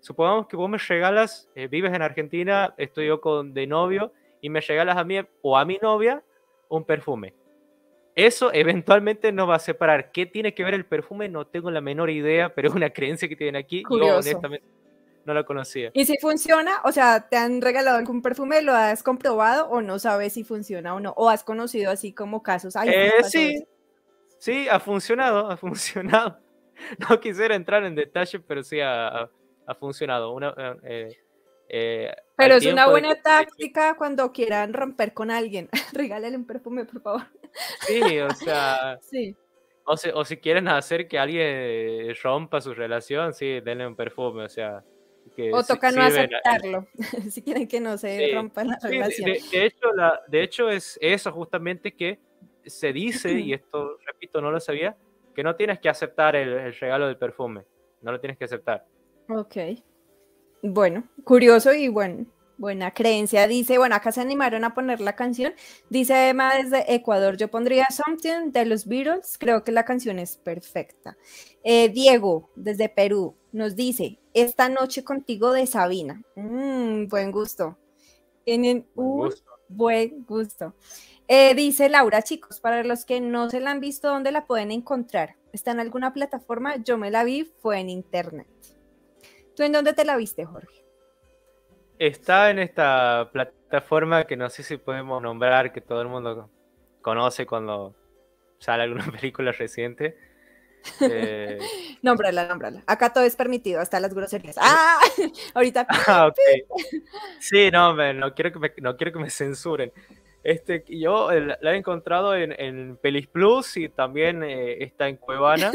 supongamos que vos me regalas, eh, vives en Argentina, estoy yo con, de novio y me regalas a mí o a mi novia un perfume. Eso eventualmente no va a separar. ¿Qué tiene que ver el perfume? No tengo la menor idea, pero es una creencia que tienen aquí. Yo honestamente no lo conocía.
¿Y si funciona? O sea, ¿te han regalado algún perfume? ¿Lo has comprobado o no sabes si funciona o no? ¿O has conocido así como casos?
eh, sí, sí, ha funcionado, ha funcionado. [laughs] No quisiera entrar en detalle, pero sí ha, funcionado. Una, eh,
eh, pero es una buena táctica cuando quieran romper con alguien. [laughs] Regálale un perfume, por favor.
Sí, o sea. [laughs] sí. O, o si quieren hacer que alguien rompa su relación, sí, denle un perfume, o sea
o toca no aceptarlo, [laughs] si quieren que no se rompa la relación.
De, hecho, la, de hecho, es eso justamente que se dice, y [clears throat] esto, repito, no lo sabía, que no tienes que aceptar el, regalo del perfume, no lo tienes que aceptar.
Ok. Bueno, curioso y bueno, buena creencia. Dice, bueno, acá se animaron a poner la canción. Dice Emma desde Ecuador, yo pondría Something de los Beatles, creo que la canción es perfecta. Eh, Diego, desde Perú, nos dice, esta noche contigo de Sabina. Mm, buen gusto. Tienen un buen gusto. Eh, dice Laura, chicos, para los que no se la han visto, ¿dónde la pueden encontrar? ¿Está en alguna plataforma? Yo me la vi, fue en internet. ¿Tú en dónde te la viste, Jorge?
Está en esta plataforma que no sé si podemos nombrar, que todo el mundo conoce cuando sale alguna [laughs] película reciente.
Eh... [laughs] nómbrala, nómbrala. Acá todo es permitido, hasta las groserías. ¡Ah! [laughs] Ahorita.
Ah, sí, no, no, quiero que me, no quiero que me censuren. Este, yo la he encontrado en, en Pelis Plus y también eh, está en Cuevana.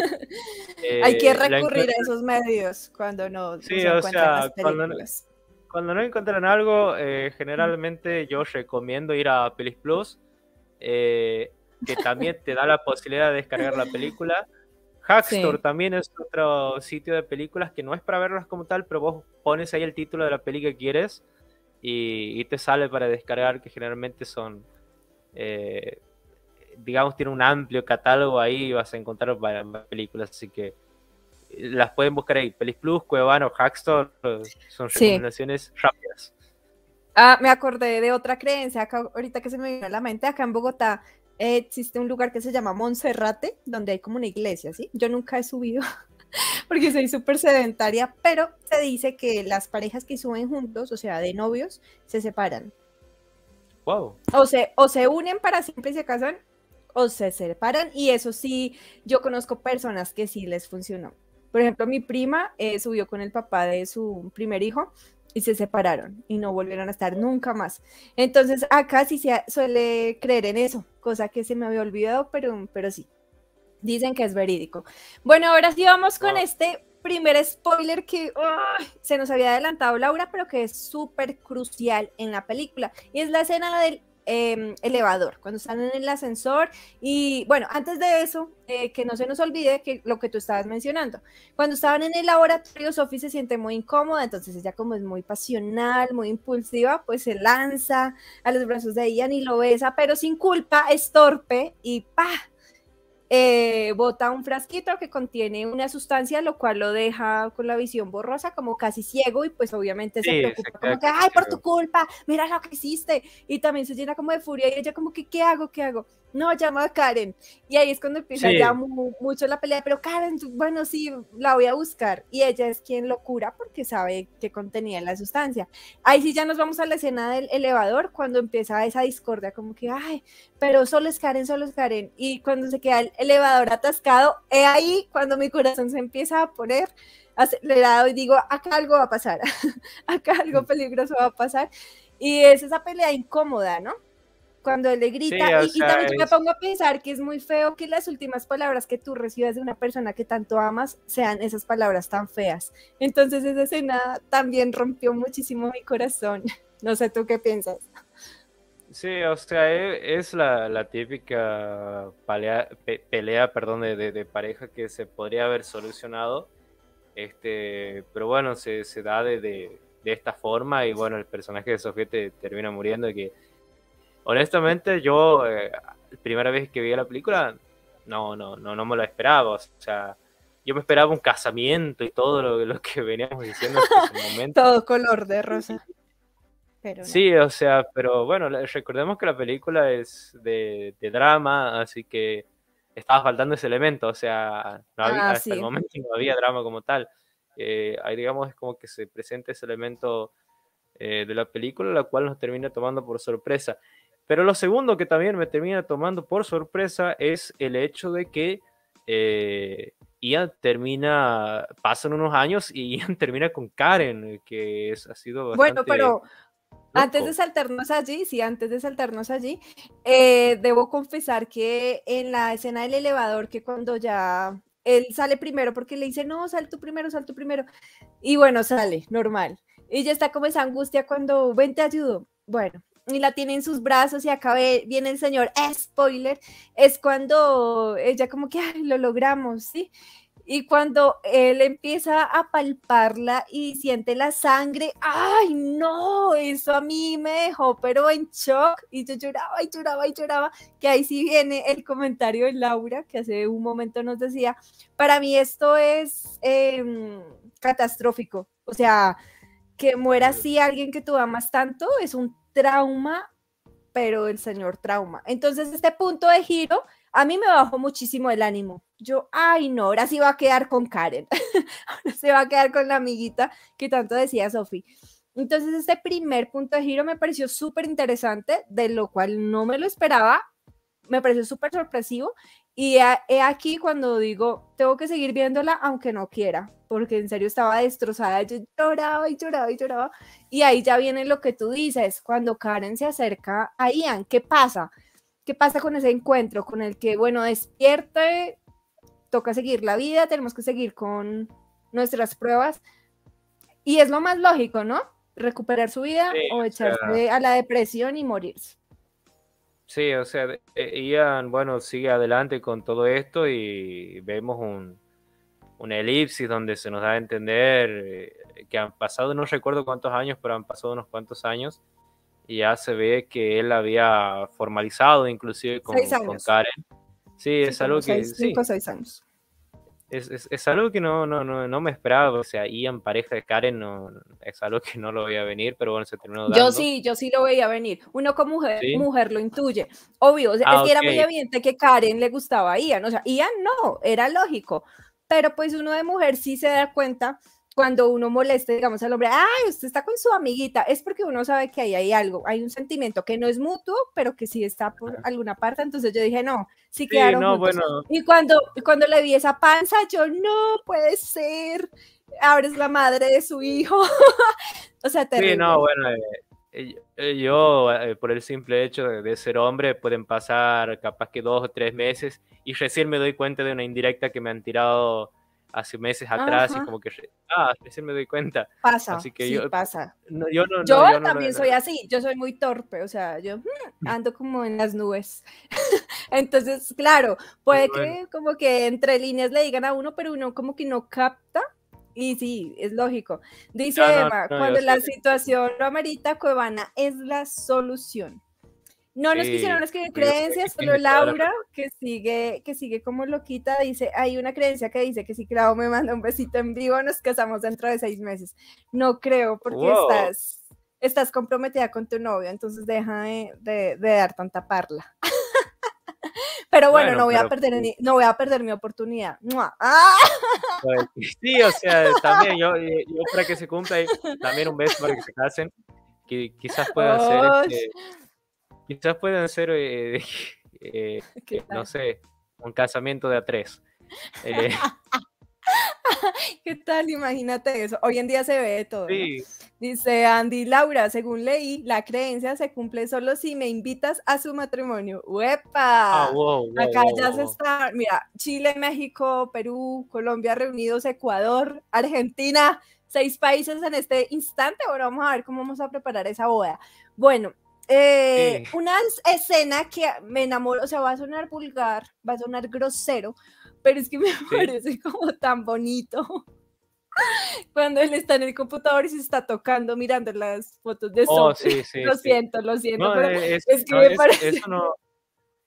Hay que eh, recurrir a esos medios cuando no,
sí, o sea, cuando, cuando, no encuentran algo, eh, generalmente yo recomiendo ir a Pelis Plus, que también te da la posibilidad de descargar la película. Hackstore también es otro sitio de películas que no es para verlas como tal, pero vos pones ahí el título de la peli que quieres y, te sale para descargar, que generalmente son, eh, digamos, tiene un amplio catálogo ahí y vas a encontrar varias películas, así que las pueden buscar ahí. Pelis Plus, Cuevano, Hackstore, son recomendaciones rápidas.
Ah, me acordé de otra creencia acá, ahorita que se me vino a la mente, acá en Bogotá eh, existe un lugar que se llama Monserrate, donde hay como una iglesia, ¿sí? Yo nunca he subido [laughs] porque soy súper sedentaria, pero se dice que las parejas que suben juntos, o sea, de novios, se separan.
Wow.
O se, o se unen para siempre y se casan, o se separan, y eso sí, yo conozco personas que sí les funcionó. Por ejemplo, mi prima eh, subió con el papá de su primer hijo y se separaron y no volvieron a estar nunca más. Entonces, acá sí se suele creer en eso, cosa que se me había olvidado, pero, pero sí, dicen que es verídico. Bueno, ahora sí vamos con este primer spoiler que se nos había adelantado Laura, pero que es súper crucial en la película, y es la escena del Em, elevador, cuando están en el ascensor. Y bueno, antes de eso, eh, que no se nos olvide que lo que tú estabas mencionando, cuando estaban en el laboratorio, Sophie se siente muy incómoda, entonces ella como es muy pasional, muy impulsiva, pues se lanza a los brazos de Ian y lo besa, pero sin culpa, es torpe y ¡pa! Eh, bota un frasquito que contiene una sustancia, lo cual lo deja con la visión borrosa, como casi ciego, y pues obviamente se preocupa, como que, ay, por tu culpa, mira lo que hiciste, y también se llena como de furia, y ella como que, ¿qué hago? ¿Qué hago? No, llama a Karen, y ahí es cuando empieza ya mucho la pelea, pero Karen, bueno, sí, la voy a buscar, y ella es quien lo cura porque sabe que contenía la sustancia. Ahí sí ya nos vamos a la escena del elevador, cuando empieza esa discordia, como que, ay, pero solo es Karen, solo es Karen, y cuando se queda el elevador atascado, he ahí cuando mi corazón se empieza a poner acelerado y digo, acá algo va a pasar, [laughs] acá algo peligroso va a pasar. Y es esa pelea incómoda, ¿no? Cuando él le grita, y, también yo me pongo a pensar que es muy feo que las últimas palabras que tú recibas de una persona que tanto amas sean esas palabras tan feas. Entonces esa escena también rompió muchísimo mi corazón. [laughs] No sé tú qué piensas.
Sí, o sea, e, es, la, típica pelea, perdón, de, pareja que se podría haber solucionado, este, pero bueno, se, da de, esta forma y bueno, el personaje de Sofía termina muriendo y que honestamente yo, eh, la primera vez que vi la película, no, no, no, no me lo esperaba, o sea, yo me esperaba un casamiento y todo lo, lo que veníamos diciendo en ese [laughs] momento.
todo color de rosa.
Sí, o sea, pero bueno, recordemos que la película es de, drama, así que estaba faltando ese elemento, o sea, no había, ah, hasta el momento no había drama como tal. Eh, ahí, digamos, es como que se presenta ese elemento eh, de la película, la cual nos termina tomando por sorpresa. Pero lo segundo que también me termina tomando por sorpresa es el hecho de que eh, Ian termina, pasan unos años y [laughs] Ian termina con Karen, que es, ha sido bastante...
Bueno, pero antes de saltarnos allí, sí, antes de saltarnos allí, eh, debo confesar que en la escena del elevador, que cuando ya él sale primero porque le dice, no, sal tú primero, sal tú primero, y bueno, sale, normal. Y ya está como esa angustia cuando, ven, te ayudo. Bueno, y la tiene en sus brazos y acá viene el señor, spoiler, es cuando ella como que, lo logramos, ¿sí? Y cuando él empieza a palparla y siente la sangre, ¡ay, no! Eso a mí me dejó, pero en shock. Y yo lloraba y lloraba y lloraba. Que ahí sí viene el comentario de Laura, que hace un momento nos decía: Para mí esto es em, catastrófico. O sea, que muera así alguien que tú amas tanto es un trauma, pero el señor trauma. Entonces, este punto de giro a mí me bajó muchísimo el ánimo. Yo, ay, no, ahora sí va a quedar con Karen. [laughs] ahora se va a quedar con la amiguita que tanto decía Sofi. Entonces, este primer punto de giro me pareció súper interesante, de lo cual no me lo esperaba. Me pareció súper sorpresivo. Y he aquí cuando digo, tengo que seguir viéndola aunque no quiera, porque en serio estaba destrozada. Yo lloraba y lloraba y lloraba. Y ahí ya viene lo que tú dices, cuando Karen se acerca a Ian, ¿qué pasa? ¿Qué pasa con ese encuentro? Con el que, bueno, despierte, toca seguir la vida, tenemos que seguir con nuestras pruebas. Y es lo más lógico, ¿no? Recuperar su vida o echarse a la depresión y morirse.
Sí, o sea, e, Ian, bueno, sigue adelante con todo esto y vemos un, una elipsis donde se nos da a entender eh, que han pasado, no recuerdo cuántos años, pero han pasado unos cuantos años y ya se ve que él había formalizado inclusive con, con Karen. Sí, es algo que...
cinco o seis años.
Es, es, es, algo que no, no, no, no, me esperaba, o sea, Ian pareja de Karen no, es algo que no lo veía venir, pero bueno, se terminó dando.
Yo sí, yo sí lo veía venir. Uno como mujer, mujer lo intuye. Obvio, es ah, que era muy evidente que Karen le gustaba a Ian, o sea, Ian no, era lógico, pero pues uno de mujer sí se da cuenta cuando uno moleste, digamos, al hombre, ay, usted está con su amiguita, es porque uno sabe que ahí hay algo, hay un sentimiento que no es mutuo, pero que sí está por alguna parte. Entonces yo dije, no, sí quedaron sí, no, Bueno. Y cuando, cuando le vi esa panza, yo, no puede ser, abres la madre de su hijo. [laughs] o sea, terrible.
Sí, no, bueno, eh, eh, yo, eh, por el simple hecho de, de, ser hombre, pueden pasar capaz que dos o tres meses y recién me doy cuenta de una indirecta que me han tirado hace meses atrás y como que, ah, recién me doy cuenta.
Pasa, así que sí, yo, pasa. yo, no, yo, también soy así, yo soy muy torpe, o sea, yo hmm, ando como en las nubes. [laughs] Entonces, claro, puede que como que entre líneas le digan a uno, pero uno como que no capta. Y sí, es lógico. Dice Emma, cuando la situación lo amerita, Cuevana es la solución. No nos quisieron escribir creencias, solo Laura, que sigue, que sigue como loquita, dice, hay una creencia que dice que si Clau me manda un besito en vivo, nos casamos dentro de seis meses. No creo, porque estás, estás comprometida con tu novio, entonces deja de, dar tanta parla. [laughs] pero bueno, no voy a perder no voy a perder mi oportunidad. ¡Ah!
Pues, sí, o sea, también yo, yo para que se cumpla, también un beso para que se casen, que quizás pueda ser [laughs] este, Quizás pueden ser, eh, [laughs] [laughs] eh, no sé, un casamiento de a tres. Eh. [laughs]
¿Qué tal? Imagínate eso. Hoy en día se ve todo. Dice Andy Laura, según leí, la creencia se cumple solo si me invitas a su matrimonio. ¡Uepa!
Ah,
Acá ya se está, mira, Chile, México, Perú, Colombia reunidos, Ecuador, Argentina, seis países en este instante. Bueno, vamos a ver cómo vamos a preparar esa boda. Bueno, eh, una escena que me enamoró, o sea, va a sonar vulgar, va a sonar grosero, pero es que me [laughs] parece como tan bonito. [laughs] Cuando él está en el computador y se está tocando mirando las fotos de
oh,
lo siento, lo siento, pero
es,
que me
parece... Eso, no,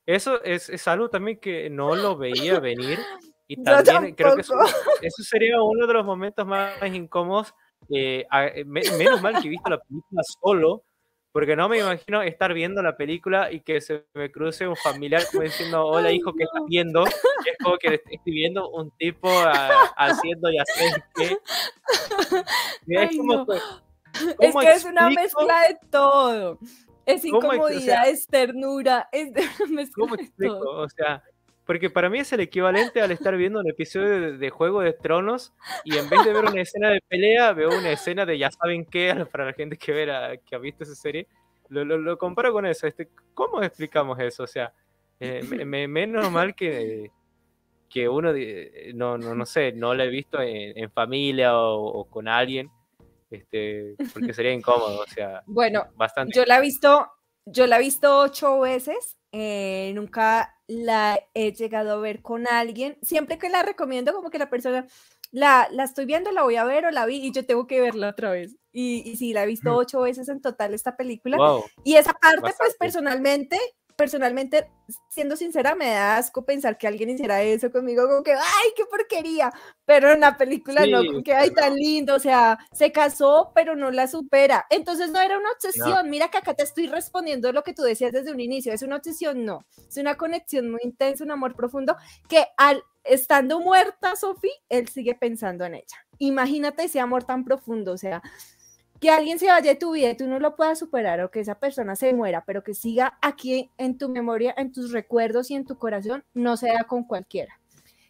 eso es, es, algo también que no lo veía venir y [laughs] también creo que eso, eso, sería uno de los momentos más incómodos. Eh, menos mal que he visto la película solo, porque no me imagino estar viendo la película y que se me cruce un familiar como diciendo, [laughs] hola hijo, ¿qué estás viendo? es como que estoy viendo un tipo haciendo sé qué.
es [laughs] como [laughs] es que es una mezcla de todo. Es incomodidad, es ternura, es de mezcla
¿Cómo explico? O sea, porque para mí es el equivalente al estar viendo un episodio de, Juego de Tronos y en vez de ver una escena de pelea, veo una escena de ya saben qué, [laughs] para la gente que, ver, que ha visto esa serie. Lo, lo, comparo con eso. Este, ¿Cómo explicamos eso? O sea, eh, menos mal que, que uno, no, no, no sé, no lo he visto en, familia o, con alguien, este, porque sería incómodo. O sea,
bueno, bastante. Yo la he visto, yo la he visto ocho veces eh, nunca la he llegado a ver con alguien. Siempre que la recomiendo, como que la persona la, la estoy viendo, la voy a ver o la vi y yo tengo que verla otra vez. Y, y sí, la he visto ocho veces en total esta película. Y esa parte, pues personalmente, personalmente, siendo sincera, me da asco pensar que alguien hiciera eso conmigo, como que, ¡ay, qué porquería! Pero en la película no, como que, ¡ay, tan lindo! O sea, se casó, pero no la supera. Entonces no era una obsesión. Mira que acá te estoy respondiendo lo que tú decías desde un inicio. ¿Es una obsesión? No. Es una conexión muy intensa, un amor profundo, que al estando muerta Sophie, él sigue pensando en ella. Imagínate ese amor tan profundo, o sea, que alguien se vaya de tu vida y tú no lo puedas superar o que esa persona se muera, pero que siga aquí en tu memoria, en tus recuerdos y en tu corazón, no sea con cualquiera.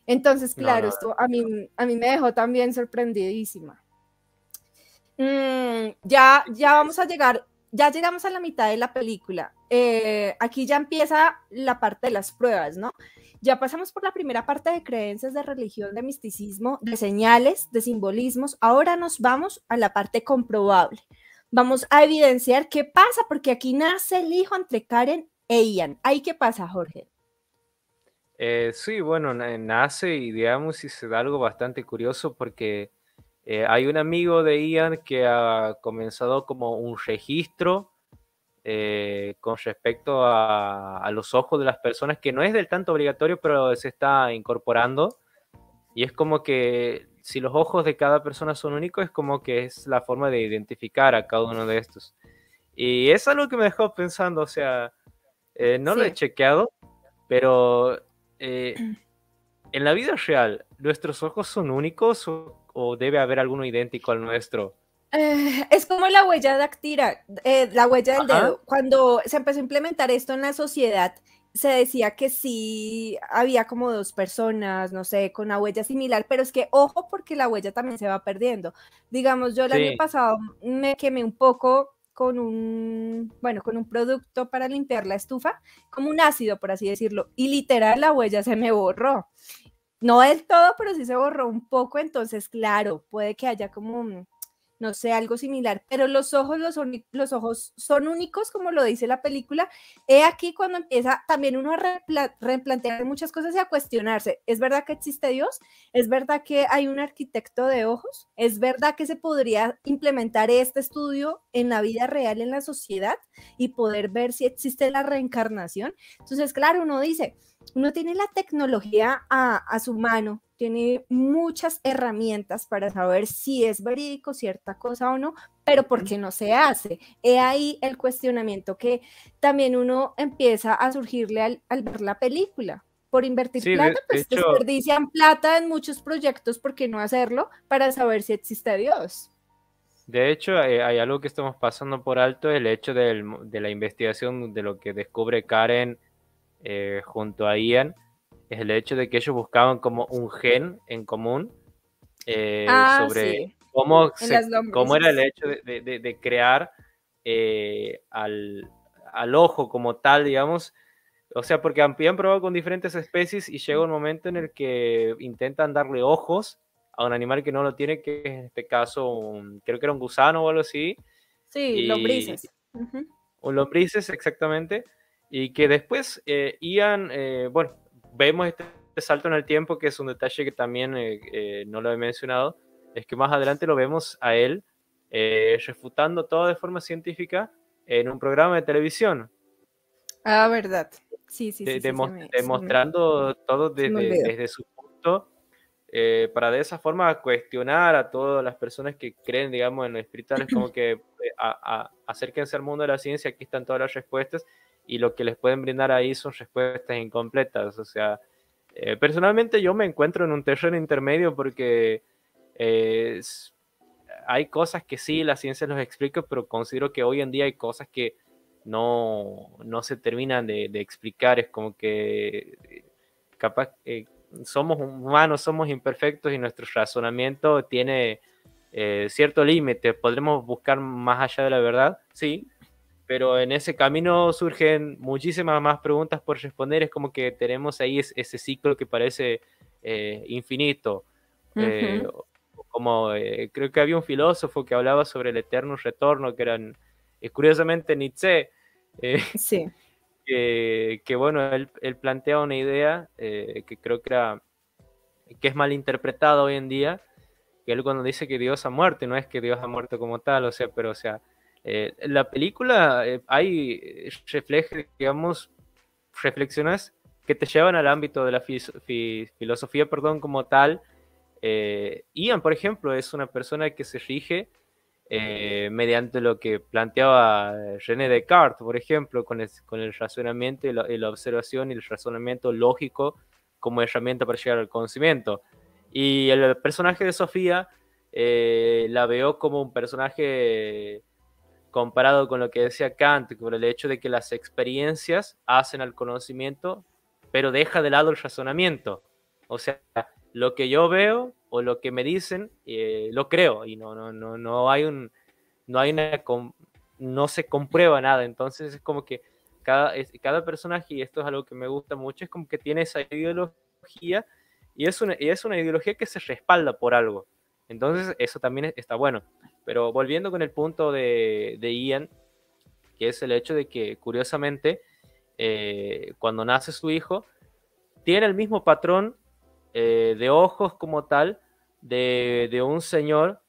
Entonces, claro, esto a mí, a mí me dejó también sorprendidísima. Mm, ya, ya vamos a llegar, ya llegamos a la mitad de la película. Eh, aquí ya empieza la parte de las pruebas, ¿no? Ya pasamos por la primera parte de creencias, de religión, de misticismo, de señales, de simbolismos. Ahora nos vamos a la parte comprobable. Vamos a evidenciar qué pasa, porque aquí nace el hijo entre Karen e Ian. ¿Ahí qué pasa, Jorge?
Eh, sí, bueno, nace y digamos, si se da algo bastante curioso porque eh, hay un amigo de Ian que ha comenzado como un registro eh, con respecto a, los ojos de las personas, que no es del tanto obligatorio, pero se está incorporando. Y es como que si los ojos de cada persona son únicos, es como que es la forma de identificar a cada uno de estos. Y es algo que me dejó pensando, o sea, eh, no lo he chequeado, pero eh, [clears throat] en la vida real, ¿nuestros ojos son únicos o debe haber alguno idéntico al nuestro?
Eh, es como la huella dactila, eh, la huella del dedo. Cuando se empezó a implementar esto en la sociedad, se decía que sí había como dos personas, no sé, con una huella similar, pero es que ojo porque la huella también se va perdiendo. Digamos, yo el año pasado me quemé un poco con un, bueno, con un producto para limpiar la estufa, como un ácido, por así decirlo, y literal la huella se me borró. No del todo, pero sí se borró un poco, entonces, claro, puede que haya como no sé, algo similar, pero los ojos, los, los, ojos son únicos, como lo dice la película. He aquí cuando empieza también uno a replantear muchas cosas y a cuestionarse, ¿es verdad que existe Dios? ¿Es verdad que hay un arquitecto de ojos? ¿Es verdad que se podría implementar este estudio en la vida real, en la sociedad, y poder ver si existe la reencarnación? Entonces, claro, uno dice, uno tiene la tecnología a, a su mano, tiene muchas herramientas para saber si es verídico cierta cosa o no, pero ¿por qué no se hace? He ahí el cuestionamiento que también uno empieza a surgirle al, ver la película. Por invertir plata, pues desperdician plata en muchos proyectos, ¿por qué no hacerlo? Para saber si existe Dios.
De hecho, hay, algo que estamos pasando por alto, el hecho de la investigación de lo que descubre Karen eh, junto a Ian es el hecho de que ellos buscaban como un gen en común eh, ah, sobre cómo, cómo, era el hecho de, crear eh, al, ojo como tal, digamos. O sea, porque han, han probado con diferentes especies y llega un momento en el que intentan darle ojos a un animal que no lo tiene, que en este caso creo que era un gusano o algo así.
Sí, lombrices.
Un lombrices, exactamente. Y que después eh, Ian, bueno, vemos este salto en el tiempo, que es un detalle que también eh, eh, no lo he mencionado, es que más adelante lo vemos a él eh, refutando todo de forma científica en un programa de televisión.
Ah, verdad. Sí, sí, sí.
demostrando todo desde, desde, su punto eh, para de esa forma cuestionar a todas las personas que creen, digamos, en lo espiritual, es como [clears throat] que a, acérquense al mundo de la ciencia, aquí están todas las respuestas y lo que les pueden brindar ahí son respuestas incompletas. O sea, personalmente yo me encuentro en un terreno intermedio porque hay cosas que sí, la ciencia los explica, pero considero que hoy en día hay cosas que no, no se terminan de, explicar. Es como que eh, capaz eh, somos humanos, somos imperfectos y nuestro razonamiento tiene eh, cierto límite. Podremos buscar más allá de la verdad, sí, pero en ese camino surgen muchísimas más preguntas por responder. Es como que tenemos ahí ese ciclo que parece infinito como eh, creo que había un filósofo que hablaba sobre el eterno retorno, que eran, eh, curiosamente, Nietzsche. Eh, sí. [laughs] Que, bueno, él, plantea una idea que creo que era que es mal interpretada hoy en día, que él cuando dice que Dios ha muerto, no es que Dios ha muerto como tal, o sea, pero o sea, la película hay refleja, digamos, reflexiones que te llevan al ámbito de la filosofía, perdón, como tal, eh, Ian, por ejemplo, es una persona que se rige eh, mediante lo que planteaba René Descartes, por ejemplo, con el, con el razonamiento y la, observación y el razonamiento lógico como herramienta para llegar al conocimiento. Y el personaje de Sofía eh, la veo como un personaje comparado con lo que decía Kant, por el hecho de que las experiencias hacen al conocimiento, pero deja de lado el razonamiento. O sea, lo que yo veo o lo que me dicen, eh, lo creo y no, no, no, no hay un, no hay una, no se comprueba nada. Entonces es como que cada, cada personaje, y esto es algo que me gusta mucho, es como que tiene esa ideología y es una, y es una ideología que se respalda por algo. Entonces eso también está bueno. Pero volviendo con el punto de, de Ian, que es el hecho de que curiosamente eh, cuando nace su hijo, tiene el mismo patrón eh, de ojos como tal de, de, un señor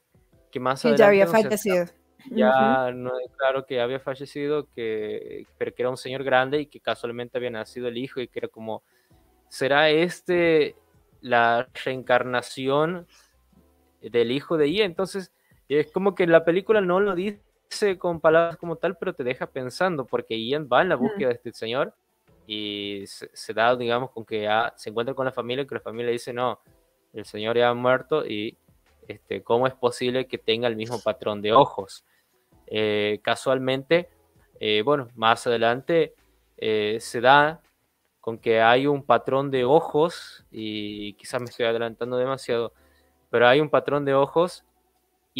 que más
adelante... ya había fallecido.
ya no es claro que había fallecido, que, pero que era un señor grande y que casualmente había nacido el hijo y que era como, ¿será este la reencarnación del hijo de Ian? Entonces, es como que la película no lo dice con palabras como tal, pero te deja pensando, porque Ian va en la búsqueda de este señor y se, da, digamos, con que se encuentra con la familia, que la familia dice, no, el señor ya ha muerto y este, ¿cómo es posible que tenga el mismo patrón de ojos? Eh, casualmente, eh, bueno, más adelante eh, se da con que hay un patrón de ojos, y quizás me estoy adelantando demasiado, pero hay un patrón de ojos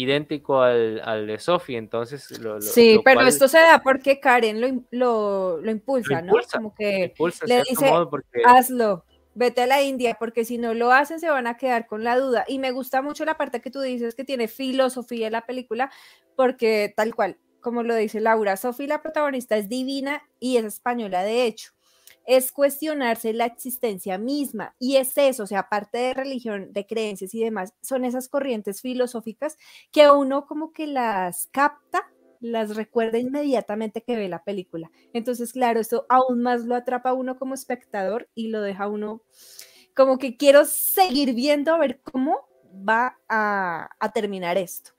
idéntico al, al de Sophie, entonces...
Lo, sí, pero esto se da porque Karen lo, lo, impulsa, ¿no? Como que le dice, hazlo, vete a la India, porque si no lo hacen se van a quedar con la duda. Y me gusta mucho la parte que tú dices que tiene filosofía en la película, porque tal cual, como lo dice Laura, Sophie, la protagonista, es divina y es española de hecho es cuestionarse la existencia misma. Y es eso, o sea, aparte de religión, de creencias y demás, son esas corrientes filosóficas que uno como que las capta, las recuerda inmediatamente que ve la película. Entonces, claro, esto aún más lo atrapa uno como espectador y lo deja uno como que quiero seguir viendo a ver cómo va a, a terminar esto.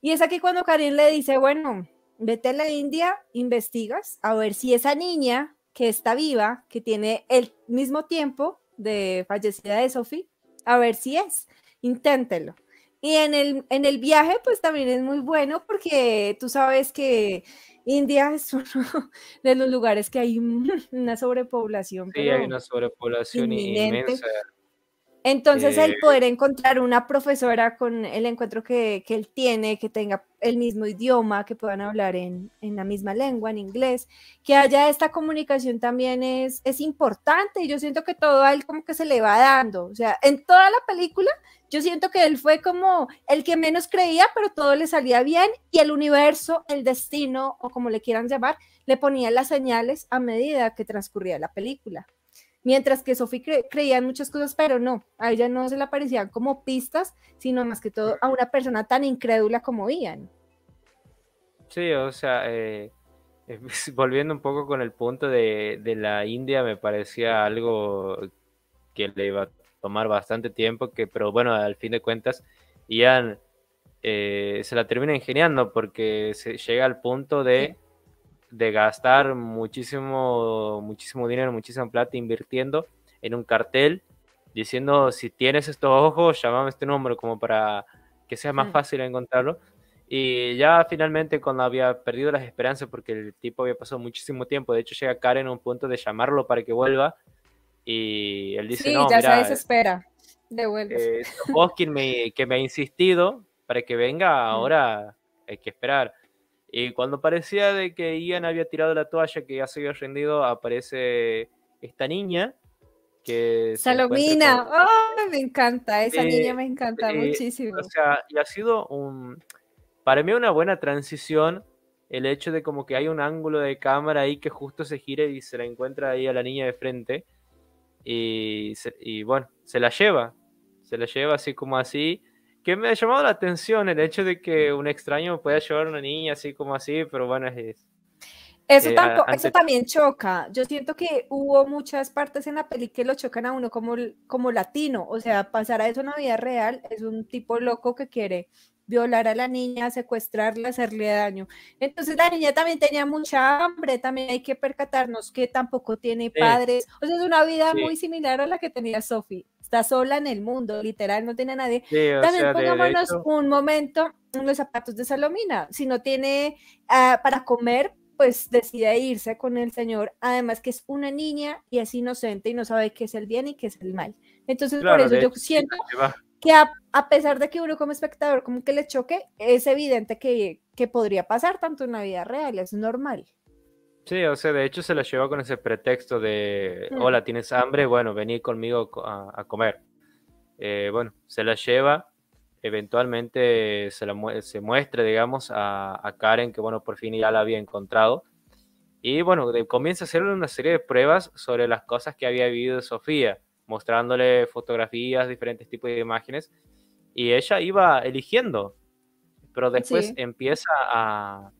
Y es aquí cuando Karin le dice, bueno, vete a la India, investigas, a ver si esa niña que está viva, que tiene el mismo tiempo de fallecida de Sophie, a ver si es, inténtelo. Y en el, en el viaje, pues también es muy bueno porque tú sabes que India es [laughs] uno de los lugares que hay [laughs] una sobrepoblación.
Sí, hay una sobrepoblación inmensa.
Entonces, el eh, poder encontrar una profesora con el encuentro que, él tiene, que tenga el mismo idioma, que puedan hablar en, la misma lengua, en inglés, que haya esta comunicación también es, es importante y yo siento que todo a él como que se le va dando. O sea, en toda la película, yo siento que él fue como el que menos creía, pero todo le salía bien y el universo, el destino o como le quieran llamar, le ponía las señales a medida que transcurría la película. Mientras que Sophie creía en muchas cosas, pero no, a ella no se le aparecían como pistas, sino más que todo a una persona tan incrédula como Ian.
Sí, o sea, eh, [laughs] volviendo un poco con el punto de, la India, me parecía algo que le iba tomar bastante tiempo, que, pero bueno, al fin de cuentas, Ian eh, se la termina ingeniando porque se llega al punto de, de gastar muchísimo, muchísimo dinero, muchísima plata invirtiendo en un cartel diciendo si tienes estos ojos, llamame este número como para que sea más fácil encontrarlo. Y ya finalmente cuando había perdido las esperanzas porque el tipo había pasado muchísimo tiempo, de hecho llega Karen a un punto de llamarlo para que vuelva y él dice,
sí,
no,
ya
mira,
se desespera, devuelve.
Eh, vos quien me, que me ha insistido para que venga, [laughs] ahora hay que esperar. Y cuando parecía de que Ian había tirado la toalla, que ya se había rendido, aparece esta niña que...
Salomina, ¡oh, me encanta! Esa niña me encanta muchísimo.
O sea, y ha sido un, para mí una buena transición el hecho de como que hay un ángulo de cámara ahí que justo se gire y se la encuentra ahí a la niña de frente y, y bueno, se la lleva, se la lleva así como así, que me ha llamado la atención el hecho de que un extraño pueda llevar a una niña así como así, pero bueno, es...
Eso, eh, eso también choca. Yo siento que hubo muchas partes en la peli que lo chocan a uno como, como latino. O sea, pasar a eso en la vida real es un tipo loco que quiere violar a la niña, secuestrarla, hacerle daño. Entonces la niña también tenía mucha hambre, también hay que percatarnos que tampoco tiene padres, o sea, es una vida muy similar a la que tenía Sophie. Está sola en el mundo, literal, no tiene a nadie. también pongámonos un momento en los zapatos de Salomina. Si no tiene ah, para comer, pues decide irse con el Señor, además que es una niña y es inocente y no sabe qué es el bien y qué es el mal. Entonces, por eso yo siento que a, pesar de que uno como espectador como que le choque, es evidente que, que podría pasar tanto en la vida real, es normal.
Sí, o sea, de hecho se la llevó con ese pretexto de, mm. hola, ¿tienes hambre? Bueno, vení conmigo a, comer. Eh, bueno, se la lleva, eventualmente se, la, se muestra, digamos, a, Karen, que bueno, por fin ya la había encontrado. Y bueno, comienza a hacerle una serie de pruebas sobre las cosas que había vivido Sofía mostrándole fotografías, diferentes tipos de imágenes, y ella iba eligiendo, pero después empieza a,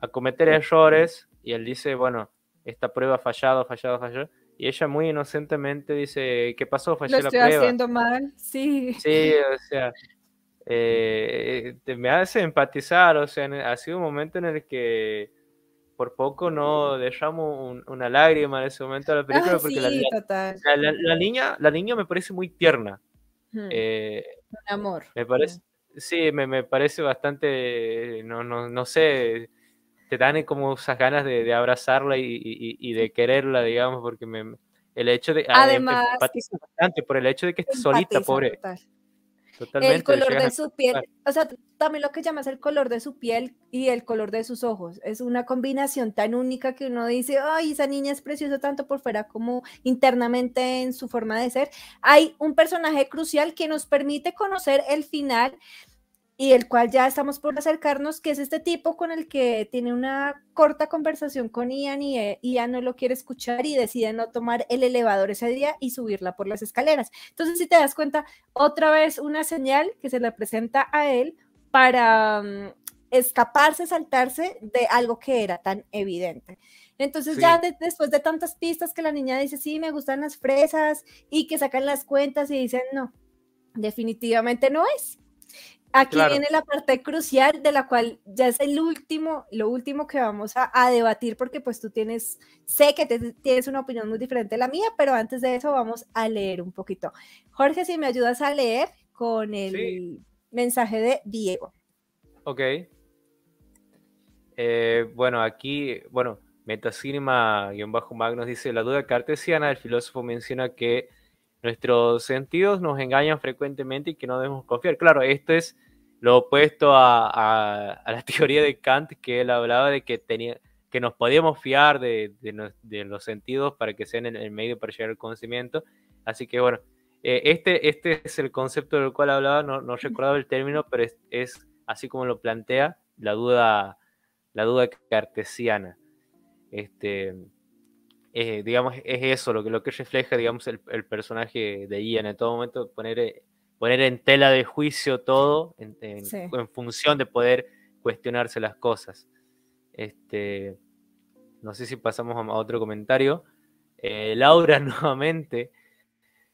a, cometer errores y él dice, bueno, esta prueba ha fallado, fallado, fallado, y ella muy inocentemente dice, ¿qué pasó?
Fallé Lo estoy haciendo mal, sí.
Sí, o sea, eh, me hace empatizar, o sea, ha sido un momento en el que por poco no dejamos una lágrima en ese momento de la película
ah, porque la,
niña, la, niña me parece muy tierna.
Hmm. Eh, un amor.
Me parece, sí, me, parece bastante, no, no, no sé, te dan como esas ganas de, abrazarla y, de quererla, digamos, porque me, el hecho de...
Además,
bastante por el hecho de que esté solita, pobre
el color de su piel, o sea, también lo que llamas el color de su piel y el color de sus ojos. Es una combinación tan única que uno dice, ay, esa niña es preciosa tanto por fuera como internamente en su forma de ser. Hay un personaje crucial que nos permite conocer el final y el cual ya estamos por acercarnos, que es este tipo con el que tiene una corta conversación con Ian y eh, Ian no lo quiere escuchar y decide no tomar el elevador ese día y subirla por las escaleras. Entonces, si te das cuenta, otra vez una señal que se le presenta a él para mm, escaparse, saltarse de algo que era tan evidente. Entonces ya después de tantas pistas que la niña dice, sí, me gustan las fresas y que sacan las cuentas y dicen, no, definitivamente no es. Aquí viene la parte crucial de la cual ya es el último, lo último que vamos a, debatir porque pues tú tienes, sé que tienes una opinión muy diferente de la mía, pero antes de eso vamos a leer un poquito. Jorge, si me ayudas a leer con el mensaje de Diego.
Ok. Eh, bueno, aquí, bueno, Metacinema-Magnus dice, la duda cartesiana, el filósofo menciona que nuestros sentidos nos engañan frecuentemente y que no debemos confiar. Claro, esto es lo opuesto a, la [laughs] teoría de Kant, que él hablaba de que, tenía, que nos podíamos fiar de, los sentidos para que sean el, medio para llegar al conocimiento. Así que bueno, eh, este, este es el concepto del cual hablaba, no, no recordaba el término, pero es, así como lo plantea la duda, la duda cartesiana. Este, eh, digamos, es eso lo que, lo que refleja, digamos, el, personaje de Ian en todo momento, poner, eh, poner en tela de juicio todo en, función de poder cuestionarse las cosas. Este, no sé si pasamos a otro comentario. Eh, Laura [laughs] nuevamente,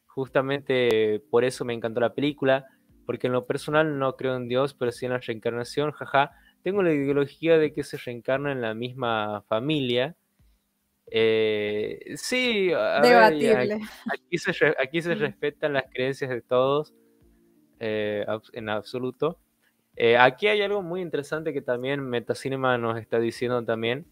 justamente por eso me encantó la película, porque en lo personal no creo en Dios, pero sí en la reencarnación, jaja. Tengo la ideología de que se reencarna en la misma familia. Eh, sí,
Debatible.
aquí, se, aquí se respetan las creencias de todos eh, en absoluto. Eh, aquí hay algo muy interesante que también Metacinema nos está diciendo también,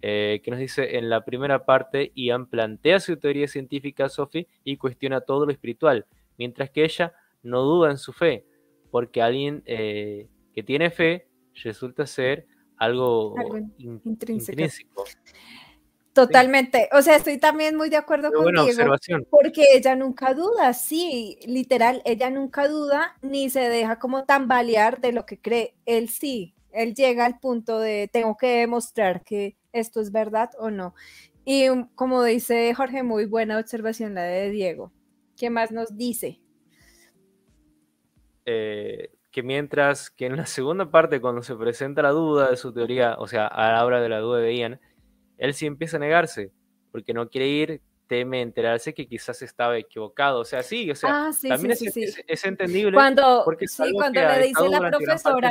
eh, que nos dice en la primera parte, Ian plantea su teoría científica a Sophie y cuestiona todo lo espiritual, mientras que ella no duda en su fe, porque alguien eh, que tiene fe resulta ser algo, intrínseco.
Totalmente. O sea, estoy también muy de acuerdo con contigo. Porque ella nunca duda, sí, literal, ella nunca duda ni se deja como tambalear de lo que cree. Él sí, él llega al punto de tengo que demostrar que esto es verdad o no. Y um, como dice Jorge, muy buena observación la de Diego. ¿Qué más nos dice?
Eh, que mientras que en la segunda parte, cuando se presenta la duda de su teoría, o sea, a la hora de la duda de Ian, él sí empieza a negarse, porque no quiere ir, teme enterarse que quizás estaba equivocado. O sea, sí, o sea, ah, también es, entendible.
Cuando, porque cuando le dice la profesora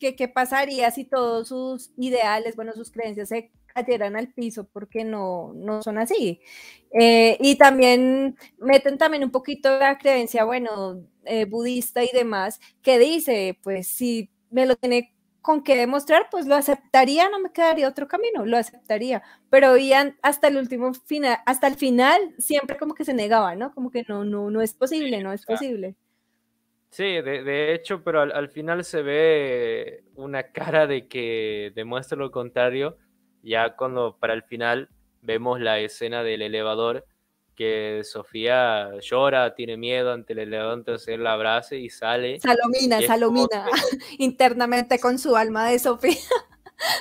que qué pasaría si todos sus ideales, bueno, sus creencias se cayeran al piso, porque no, no son así. Eh, y también meten también un poquito la creencia, bueno, eh, budista y demás, que dice, pues si me lo tiene con qué demostrar, pues lo aceptaría, no me quedaría otro camino, lo aceptaría. Pero Ian hasta el último final, hasta el final, siempre como que se negaba, ¿no? Como que no, no, no es posible, no es posible.
Sí, de, hecho, pero al, final se ve una cara de que demuestra lo contrario, ya cuando para el final vemos la escena del elevador que Sofía llora, tiene miedo ante el elevador, entonces la abraza y sale.
Salomina, Salomina, [laughs] internamente con su alma de Sofía.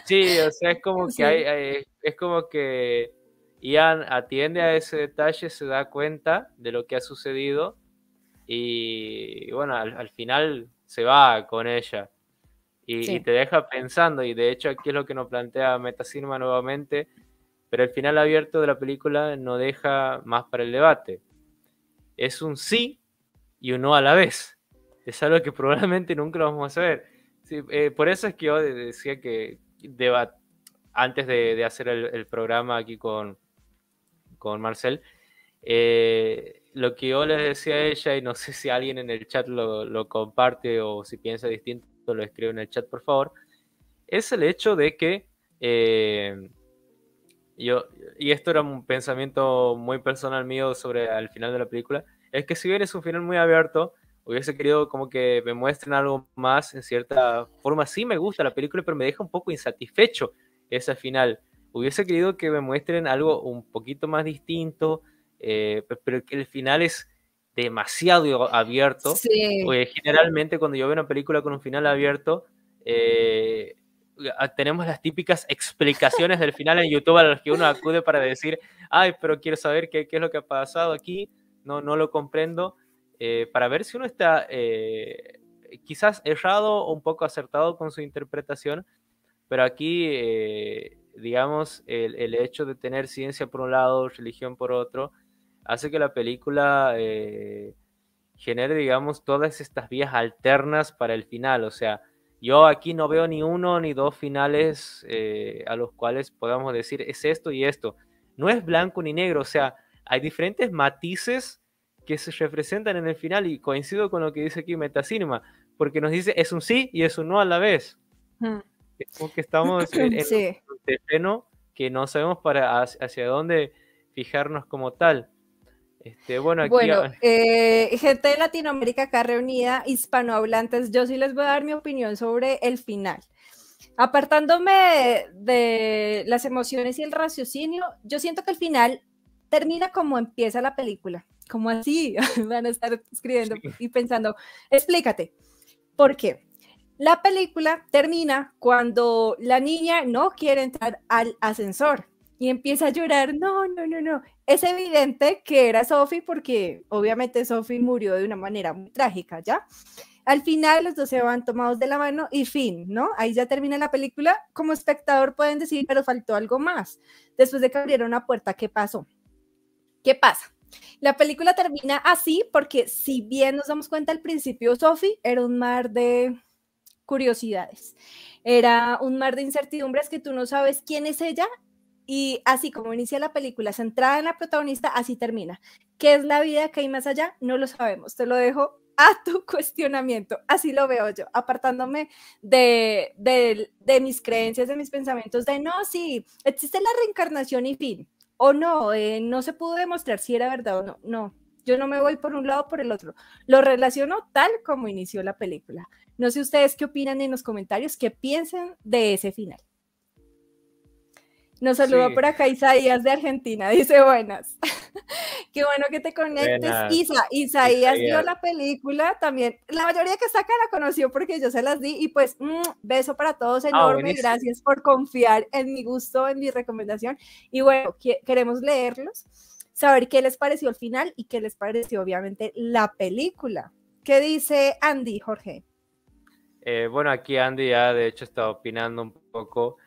Sí, o sea, es como que hay, es como que Ian atiende a ese detalle, se da cuenta de lo que ha sucedido y, bueno, al, final se va con ella y, y, te deja pensando y de hecho aquí es lo que nos plantea Metacinema nuevamente pero el final abierto de la película no deja más para el debate. Es un sí y un no a la vez. Es algo que [laughs] probablemente nunca lo vamos a ver. Eh, por eso es que yo decía que antes de, hacer el, programa aquí con, con Marcel, eh, lo que yo le decía a ella, y no sé si alguien en el chat lo, comparte o si piensa distinto, lo escribe en el chat, por favor, es el hecho de que eh, yo, y esto era un pensamiento muy personal mío sobre el final de la película, es que si bien es un final muy abierto, hubiese querido como que me muestren algo más en cierta forma. Sí me gusta la película, pero me deja un poco insatisfecho ese final. Hubiese querido que me muestren algo un poquito más distinto, eh, pero que el final es demasiado abierto. Sí. generalmente cuando yo veo una película con un final abierto, eh, tenemos las típicas explicaciones del final en YouTube a las que uno acude para decir, ay, pero quiero saber qué, qué es lo que ha pasado aquí, no, no lo comprendo, eh, para ver si uno está eh, quizás errado o un poco acertado con su interpretación, pero aquí, eh, digamos, el, el, hecho de tener ciencia por un lado, religión por otro, hace que la película genere, digamos, todas estas vías alternas para el final, o sea, yo aquí no veo ni uno ni dos finales eh, a los cuales podamos decir es esto y esto. No es blanco ni negro, o sea, hay diferentes matices que se representan en el final y coincido con lo que dice aquí Metacinema, porque nos dice es un sí y es un no a la vez. Hmm. Es como que estamos [clears throat] en, un terreno que no sabemos para hacia dónde fijarnos como tal.
Este, bueno, eh, gente de Latinoamérica acá reunida, hispanohablantes, yo sí les voy a dar mi opinión sobre el final. Apartándome de, las emociones y el raciocinio, yo siento que el final termina como empieza la película, como así [laughs] van a estar escribiendo y pensando, explícate, ¿por qué? La película termina cuando la niña no quiere entrar al ascensor y empieza a llorar, no, no, no, no. Es evidente que era Sophie porque obviamente Sophie murió de una manera muy trágica, ¿ya? Al final los dos se van tomados de la mano y fin, ¿no? Ahí ya termina la película. Como espectador pueden decir, pero faltó algo más. Después de que abrieron una puerta, ¿qué pasó? ¿Qué pasa? La película termina así porque si bien nos damos cuenta al principio, Sophie era un mar de curiosidades. Era un mar de incertidumbres que tú no sabes quién es ella y así como inicia la película, centrada en la protagonista, así termina. ¿Qué es la vida que hay más allá? No lo sabemos. Te lo dejo a tu [laughs] cuestionamiento. Así lo veo yo, apartándome de, mis creencias, de mis pensamientos, de no, sí, existe la reencarnación y fin, o no, eh, no se pudo demostrar si era verdad o no. No, yo no me voy por un lado o por el otro. Lo relaciono tal como inició la película. No sé ustedes qué opinan en los comentarios, qué piensan de ese final. Nos saluda por acá Isaías de Argentina, [laughs] dice buenas. [laughs] Qué bueno que te conectes. Isa, Isaías vio la película también. La mayoría que está acá la conoció porque yo se las di y pues mm, beso para todos ah, enorme. Gracias por confiar en mi gusto, en mi recomendación. Y bueno, queremos leerlos, saber qué les pareció el final y qué les pareció obviamente la película. ¿Qué dice Andy, Jorge?
Eh, bueno, aquí Andy ya de hecho está opinando un poco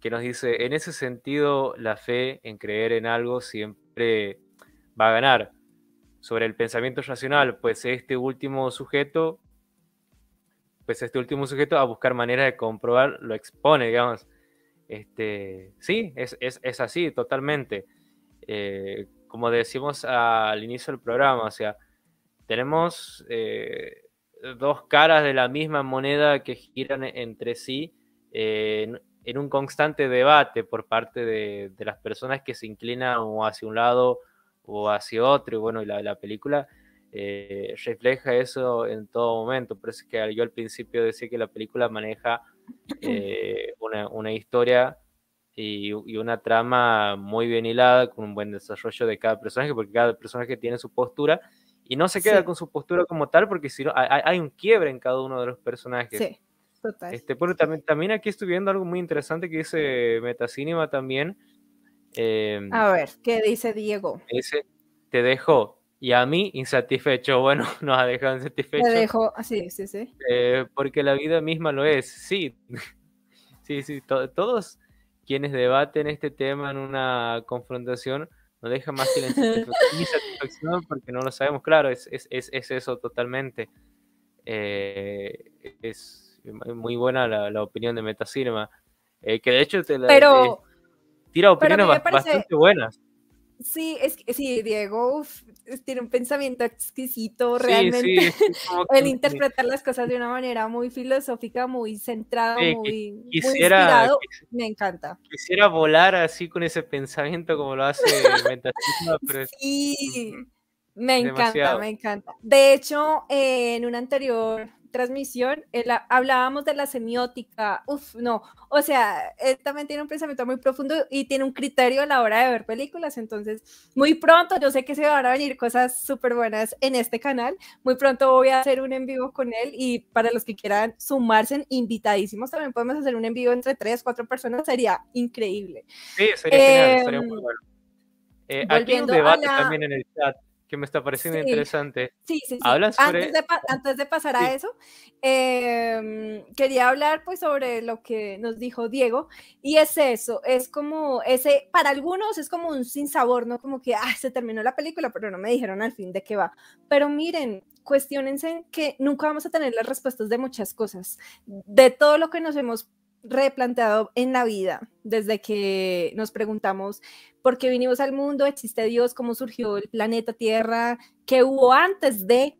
que nos dice, en ese sentido, la fe en creer en algo siempre va a ganar sobre el pensamiento racional, pues este último sujeto, pues este último sujeto a buscar maneras de comprobar lo expone, digamos. Este, sí, es, es, así, totalmente. Eh, como decimos al inicio del programa, o sea, tenemos eh, dos caras de la misma moneda que giran entre sí. Eh, en un constante debate por parte de, las personas que se inclinan o hacia un lado o hacia otro, y bueno, la, la película eh, refleja eso en todo momento, por eso es que yo al principio decía que la película maneja [clears throat] eh, una, historia y, una trama muy bien hilada, con un buen desarrollo de cada personaje, porque cada personaje tiene su postura, y no se queda con su postura como tal, porque si no, hay, hay, un quiebre en cada uno de los personajes. Sí. Este, bueno, también, también aquí estoy viendo algo muy interesante que dice Metacinema también.
Em, a ver, ¿qué dice Diego?
Dice, te dejo y a mí insatisfecho. [laughs] Bueno, nos ha dejado insatisfecho.
Te dejo, sí, sí, sí.
Eh, porque la vida misma lo es, sí. [laughs] sí, sí, todos quienes debaten este tema en una confrontación no dejan más que la [laughs] insatisfacción porque no lo sabemos. Claro, es, es, es, eso totalmente. Eh, es muy buena la, opinión de Metacinema, eh, que de hecho te la,
pero,
tira opiniones bastante buenas.
Sí, es que sí, Diego tiene un pensamiento exquisito, realmente. [laughs] el interpretar las cosas de una manera muy filosófica, muy centrada, muy, inspirado, me encanta.
Quisiera volar así con ese pensamiento como lo hace [laughs] Metacinema, pero
sí, me encanta, me encanta. De hecho, en un anterior transmisión, hablábamos de la semiótica, uff, no, o sea, él también tiene un pensamiento muy profundo y tiene un criterio a la hora de ver películas, entonces muy pronto, yo sé que se van a venir cosas súper buenas en este canal, muy pronto voy a hacer un en vivo con él y para los que quieran sumarse, invitadísimos, también podemos hacer un en vivo entre tres, cuatro personas, sería increíble.
Sí, sería genial, estaría muy em, bueno. Eh, aquí hay un debate también en el chat que me está pareciendo interesante.
Sí, sí, sí. Antes, de antes, de pasar a eso, em, quería hablar pues sobre lo que nos dijo Diego y es eso, es como ese, para algunos es como un sinsabor, ¿no? Como que, ah, se terminó la película, pero no me dijeron al fin de qué va. Pero miren, cuestionense que nunca vamos a tener las respuestas de muchas cosas, de todo lo que nos hemos replanteado en la vida desde que nos preguntamos por qué vinimos al mundo, existe Dios, cómo surgió el planeta Tierra, qué hubo antes de,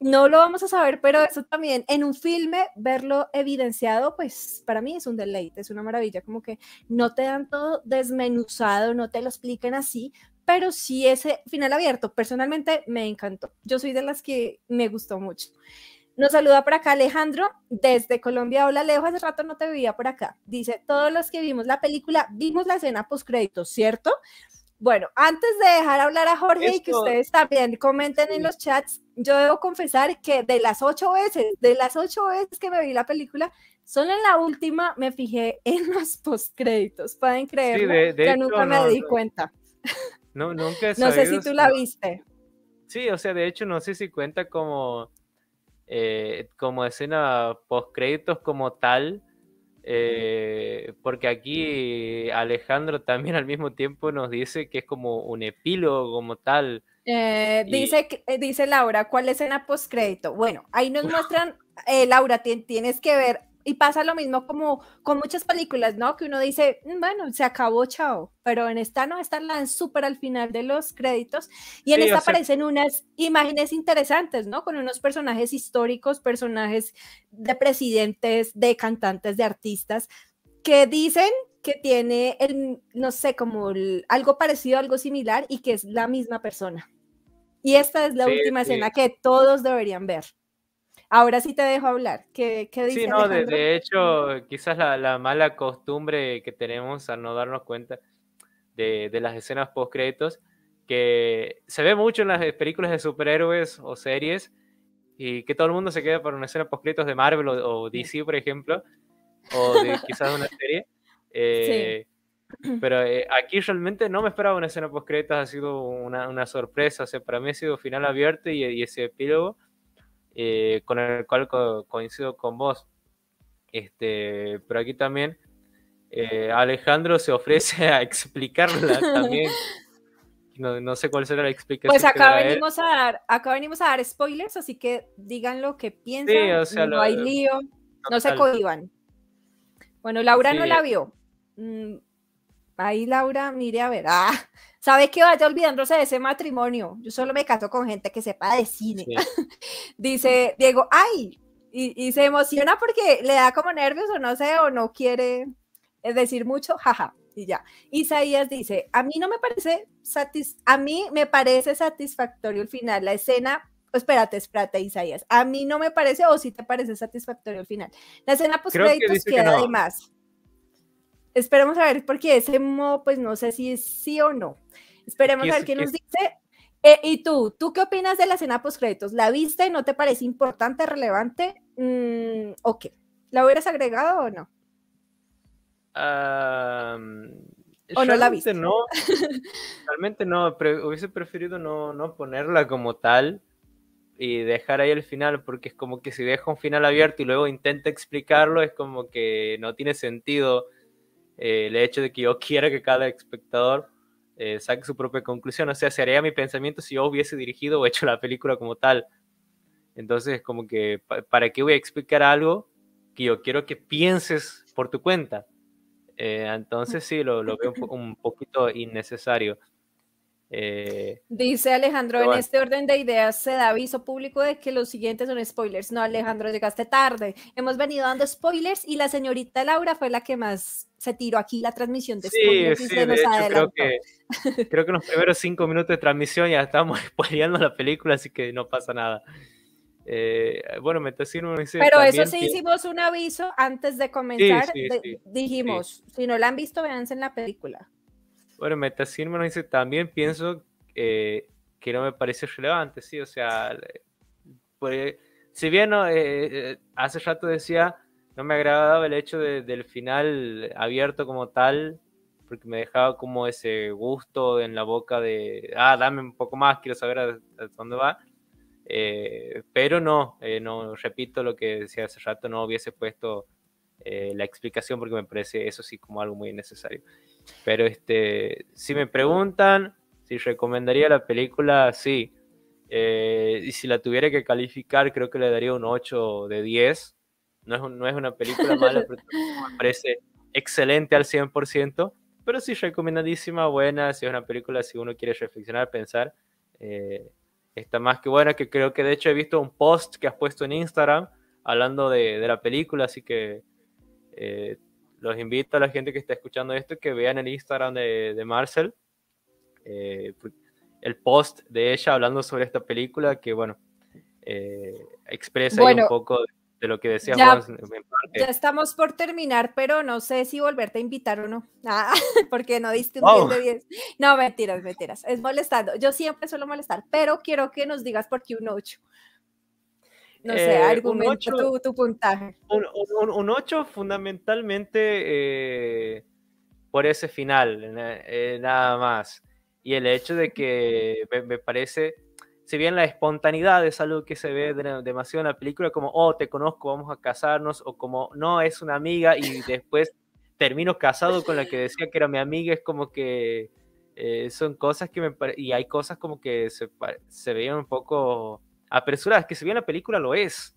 no lo vamos a saber, pero eso también en un filme, verlo evidenciado, pues para mí es un deleite, es una maravilla, como que no te dan todo desmenuzado, no te lo expliquen así, pero sí ese final abierto, personalmente me encantó. Yo soy de las que me gustó mucho. Nos saluda por acá Alejandro desde Colombia. Hola Alejo, hace rato no te veía por acá. Dice, todos los que vimos la película, vimos la escena post créditos, ¿cierto? Bueno, antes de dejar hablar a Jorge y que ustedes también comenten en los chats, yo debo confesar que de las ocho veces, de las ocho veces que me vi la película, solo en la última me fijé [laughs] en los postcréditos. Pueden creerlo, que nunca me di cuenta.
No, nunca
No sé si tú la viste.
Sí, o sea, de hecho no sé si cuenta como eh, como escena post créditos como tal, eh, porque aquí Alejandro también al mismo tiempo nos dice que es como un epílogo como tal.
Eh, dice, dice Laura, ¿cuál escena post-crédito? Bueno, ahí nos [laughs] muestran, Laura, tienes que ver, y pasa lo mismo como con muchas películas, ¿no? Que uno dice, mm, bueno, se acabó, chao, pero en esta no, esta la súper al final de los créditos, y en esta aparecen unas imágenes interesantes, ¿no? Con unos personajes históricos, personajes de presidentes, de cantantes, de artistas, que dicen que tiene el, no sé, como algo parecido, algo similar y que es la misma persona. Y esta es la última escena que todos deberían ver. Ahora sí te dejo hablar. ¿Qué, qué dice
Sí, no, de, hecho, quizás la, mala costumbre que tenemos a no darnos cuenta de, de las escenas post-créditos, que se ve mucho en las películas de superhéroes o series, y que todo el mundo se queda por una escena post-créditos de Marvel o, o DC, por ejemplo, o de [laughs] quizás una serie. Eh, pero eh, aquí realmente no me esperaba una escena post créditos, ha sido una, una, sorpresa. O sea, para mí ha sido final abierto y, ese epílogo eh, con el cual coincido con vos. Este, pero aquí también Alejandro se ofrece [laughs] a explicarla también. [laughs] No, no, sé cuál será la explicación.
Pues acá venimos, a dar, acá venimos a dar spoilers, así que digan lo que piensan. no hay lío, no se cohiban. Bueno, Laura no la vio. Mm, ahí Laura, mire a ver, ah, sabe que vaya olvidándose de ese matrimonio. Yo solo me caso con gente que sepa de cine. [laughs] Dice Diego, ay, y, se emociona porque le da como nervios o no sé, o no quiere eh, decir mucho, jaja, y ya. Isaías dice, a mí no me parece, satis a mí me parece satisfactorio el final, la escena, espérate, espérate, Isaías, a mí no me parece, o si te parece satisfactorio el final. La escena post créditos queda de más. Esperemos a ver, porque ese mo, pues no sé si es sí o no. Esperemos a ver qué nos dice. Eh, ¿Y tú? ¿Tú qué opinas de la escena post-créditos? ¿La viste? ¿No te parece importante, relevante? Mm, ¿O qué? ¿La hubieras agregado o no?
¿O no la viste? No, [laughs] realmente no. hubiese preferido no, no ponerla como tal y dejar ahí el final, porque es como que si deja un final abierto y luego intenta explicarlo, es como que no tiene sentido eh, el hecho de que yo [laughs] quiera que cada espectador eh, saque su propia conclusión. O sea, sería mi pensamiento si yo hubiese dirigido o hecho la película como tal. Entonces, como que, ¿para qué voy a explicar algo que yo quiero que pienses por tu cuenta? Eh, entonces, sí, lo, lo veo un poquito innecesario.
Eh, Dice Alejandro, en este orden de ideas se da aviso público de que los siguientes son spoilers. No, Alejandro, llegaste tarde. Hemos venido dando spoilers y la señorita Laura fue la que más se tiró aquí la transmisión de spoilers. Sí, sí, de hecho,
creo que, [laughs] creo que en los primeros cinco minutos de transmisión ya estábamos [laughs] spoileando la película, así que no pasa nada. Eh, bueno, me dice.
Pero eso sí hicimos un aviso antes de comenzar. dijimos, si no la han visto, véanse en la película.
Bueno, nos dice, también pienso eh, que no me parece relevante, sí, o sea, pues, si bien eh, hace rato decía, no me agradaba el hecho del final abierto como tal, porque me dejaba como ese gusto en la boca de, ah, dame un poco más, quiero saber a, dónde va. Eh, pero no, no, repito lo que decía hace rato, no hubiese puesto la explicación porque me parece eso sí como algo muy necesario. Pero este, si me preguntan si recomendaría la película, sí. Eh, y si la tuviera que calificar, creo que le daría un 8 de 10. No es, no es una película mala, pero me parece excelente al 100%. Pero sí, recomendadísima, buena. Si es una película, si uno quiere reflexionar, pensar, eh, está más que buena. Que creo que de hecho he visto un post que has puesto en Instagram hablando de, de la película, así que eh, los invito a la gente que está escuchando esto que vean el Instagram de, Marcel, eh, el post de ella hablando sobre esta película que, bueno, eh, expresa un poco de lo que decíamos.
Ya, estamos por terminar, pero no sé si volverte a invitar o no, [laughs] ah, porque no diste un 10 de 10. No, mentiras, mentiras, es molestando. Yo siempre suelo molestar, pero quiero que nos digas por qué un 8. No sé, eh, argumenta tu, puntaje.
Un, 8 fundamentalmente eh, por ese final, eh, nada más. Y el hecho de que me, parece, si bien la espontaneidad es algo que se ve demasiado en la película, como, oh, te conozco, vamos a casarnos, o como, no, es una amiga y [laughs] después termino casado con la que decía que era mi amiga, es como que eh, son cosas que me y hay cosas como que se, se veían un poco apresuradas, que si bien la película lo es,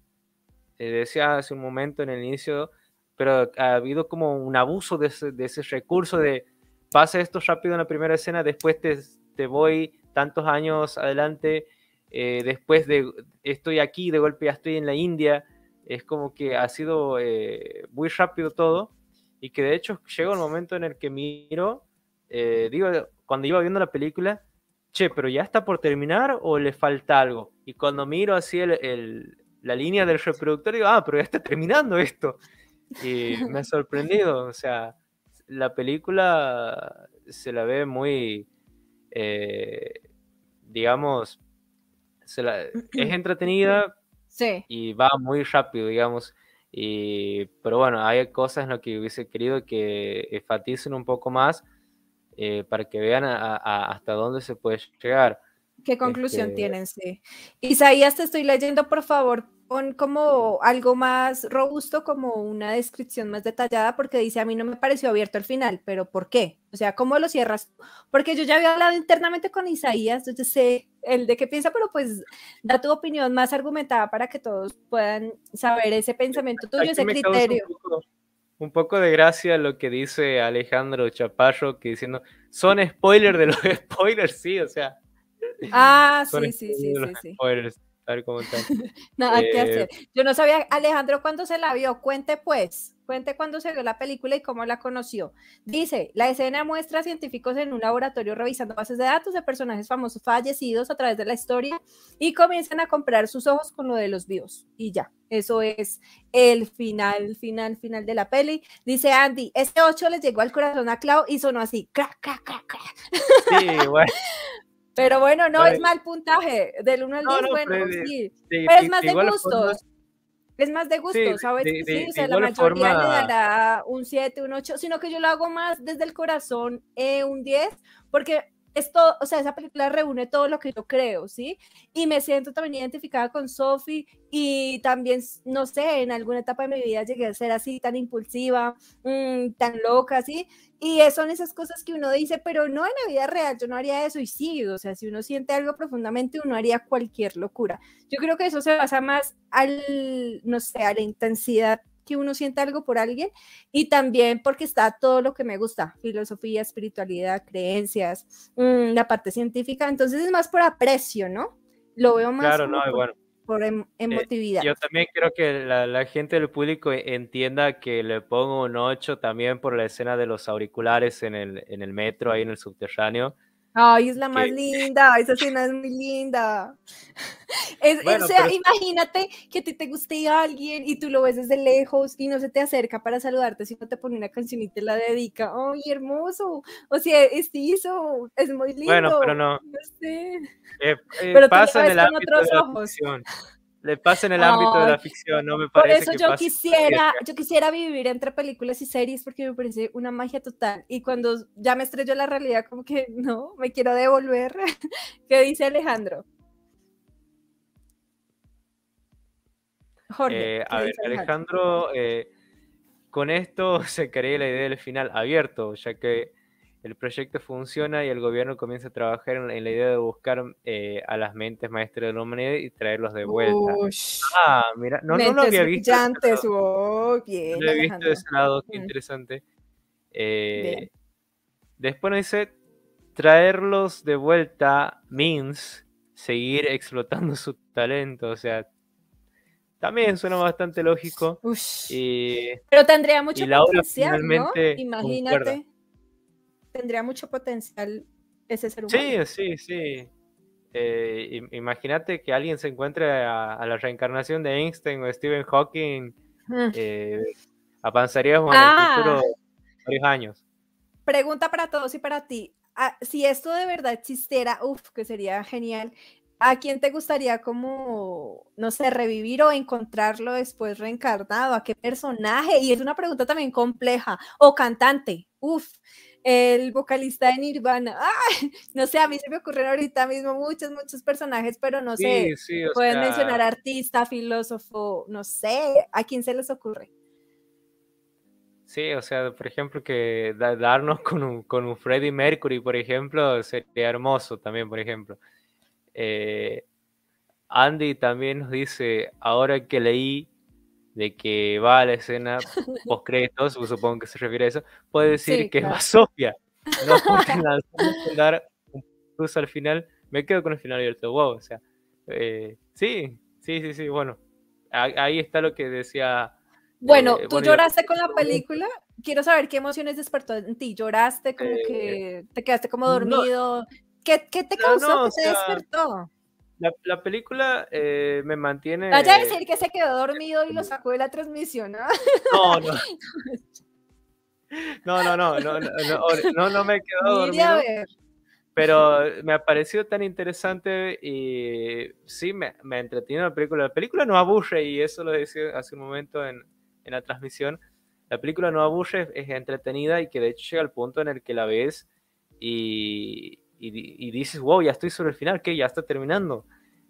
eh, decía hace un momento en el inicio, pero ha habido como un abuso de ese, de ese recurso de pasa esto rápido en la primera escena, después te, te voy tantos años adelante, eh, después de estoy aquí, de golpe ya estoy en la India, es como que ha sido muy rápido todo y que de hecho llega el momento en el que miro, digo, cuando iba viendo la película, che, pero ya está por terminar o le falta algo. Y cuando miro así el, la línea del reproductor, digo, ah, pero ya está terminando esto. Y me ha sorprendido, o sea, la película se la ve muy, eh, digamos, es [clears throat] entretenida y va muy rápido, digamos. Y, pero bueno, hay cosas en las que hubiese querido que enfaticen un poco más eh, para que vean hasta dónde se puede llegar.
¿Qué conclusión este tienen? Sí. Isaías, te estoy leyendo, por favor, pon como algo más robusto, como una descripción más detallada, porque dice, a mí no me pareció abierto el final, pero ¿por qué? O sea, ¿cómo lo cierras? Porque yo ya había hablado internamente con Isaías, yo sé el de qué piensa, pero pues da tu opinión más argumentada para que todos puedan saber ese pensamiento tuyo, ese criterio
un poco de gracia lo que dice Alejandro Chaparro, que diciendo, son spoilers de los [laughs] spoilers, sí, o sea.
Ah, [laughs] sí, sí, sí, sí, sí.
A ver cómo están.
Nada que hacer. Eh, Yo no sabía, Alejandro, ¿cuándo se la vio? Cuente pues. Cuente cuándo se vio la película y cómo la conoció. Dice, la escena muestra a científicos en un laboratorio revisando bases de datos de personajes famosos fallecidos a través de la historia y comienzan a comprar sus ojos con lo de los vivos. Y ya, eso es el final, final, final de la peli. Dice Andy, este 8 les llegó al corazón a Clau y sonó así, crack, crack, crack, crack.
Sí, [laughs] bueno.
Pero bueno, no es mal puntaje, del 1 al 10, bueno, sí. pero es más de gustos. Es más de gusto, ¿sabes? sí, o sea, la mayoría le dará un 7, un 8, sino que yo lo hago más desde el corazón, eh, un 10, porque esto, o sea, esa película reúne todo lo que yo creo, ¿sí? Y me siento también identificada con Sophie y también, no sé, en alguna etapa de mi vida llegué a ser así, tan impulsiva, mm, tan loca, ¿sí? Y son esas cosas que uno dice, pero no en la vida real, yo no haría eso y sí, o sea, si uno siente algo profundamente, uno haría cualquier locura. Yo creo que eso se basa más al, no sé, a la intensidad que uno siente algo por alguien y también porque está todo lo que me gusta, filosofía, espiritualidad, creencias, mm, la parte científica, entonces es más por aprecio, ¿no? Lo veo más
claro, no,
por,
bueno.
por em, emotividad.
yo también creo que la, la, gente del público entienda que le pongo un 8 también por la escena de los auriculares en el, en el metro, ahí en el subterráneo,
Ay, es la más linda, esa escena es muy linda. [laughs] o sea, imagínate que a ti te guste alguien y tú lo ves desde lejos y no se te acerca para saludarte, sino te pone una canción y te la dedica. Ay, hermoso. O sea, es eso, es muy lindo.
Bueno, pero no.
No sé.
Eh, eh, pero pasa en el de la ojos le pasa en el ámbito de la ficción, no me parece.
Por eso yo quisiera, yo quisiera vivir entre películas y series porque me parece una magia total. Y cuando ya me estrello la realidad, como que [laughs] no, me quiero devolver. [laughs] ¿Qué dice Alejandro?
Jorge. Eh, a ver, Alejandro, eh, con esto [laughs] se crea la idea del final abierto, ya que el proyecto funciona y el gobierno comienza a trabajar en, la idea de buscar eh, a las mentes maestras de la humanidad y traerlos de vuelta. ah, mira, no, no lo había visto.
Oh, bien,
lo había visto de ese lado, qué interesante. Eh, después nos dice, traerlos de vuelta means seguir explotando su talento, o sea, también suena bastante lógico.
Pero tendría mucho potencial, ¿no? Imagínate tendría mucho potencial ese ser humano.
Sí, sí, sí. Eh, imagínate que alguien se encuentre a, la reencarnación de Einstein o Stephen Hawking, mm. eh, avanzaríamos en el ah. futuro varios años.
Pregunta para todos y para ti. Ah, si esto de verdad existiera, uff, que sería genial. ¿A quién te gustaría como, no sé, revivir o encontrarlo después reencarnado? ¿A qué personaje? Y es una pregunta también compleja. O cantante, uff el vocalista de Nirvana. [laughs] No sé, a mí se me ocurren ahorita mismo muchos, muchos personajes, pero no sé. Pueden mencionar artista, filósofo, no sé, ¿a quién se les ocurre?
Sí, o sea, por ejemplo, que darnos [laughs] con un, con un Freddie Mercury, por ejemplo, sería hermoso también, por ejemplo. Eh, Andy también nos dice, ahora que leí de que va a la escena [laughs] post créditos, supongo que se refiere a eso, puede decir que va Sofía. No porque dar [laughs] un plus al final, me quedo con el final abierto, wow, o sea, eh, sí, sí, sí, sí, bueno, ahí está lo que decía.
Bueno, eh, ¿tú lloraste con la película? Quiero saber qué emociones despertó en ti. ¿Lloraste? ¿Como que eh, te quedaste como dormido? ¿Qué, ¿Qué, te causó? ¿Qué te despertó?
La, la película eh, me mantiene.
Vaya a decir que se quedó dormido y lo sacó de la transmisión, ¿no?
No, no. [laughs] No, no, no, no, no, no, me quedó dormido. Pero me ha parecido tan interesante y sí, me, me entretiene la película. La película no aburre y eso lo decía hace un momento en, en la transmisión. La película no aburre, es entretenida y que de hecho llega al punto en el que la ves y, y, dices, wow, ya estoy sobre el final, que ya está terminando.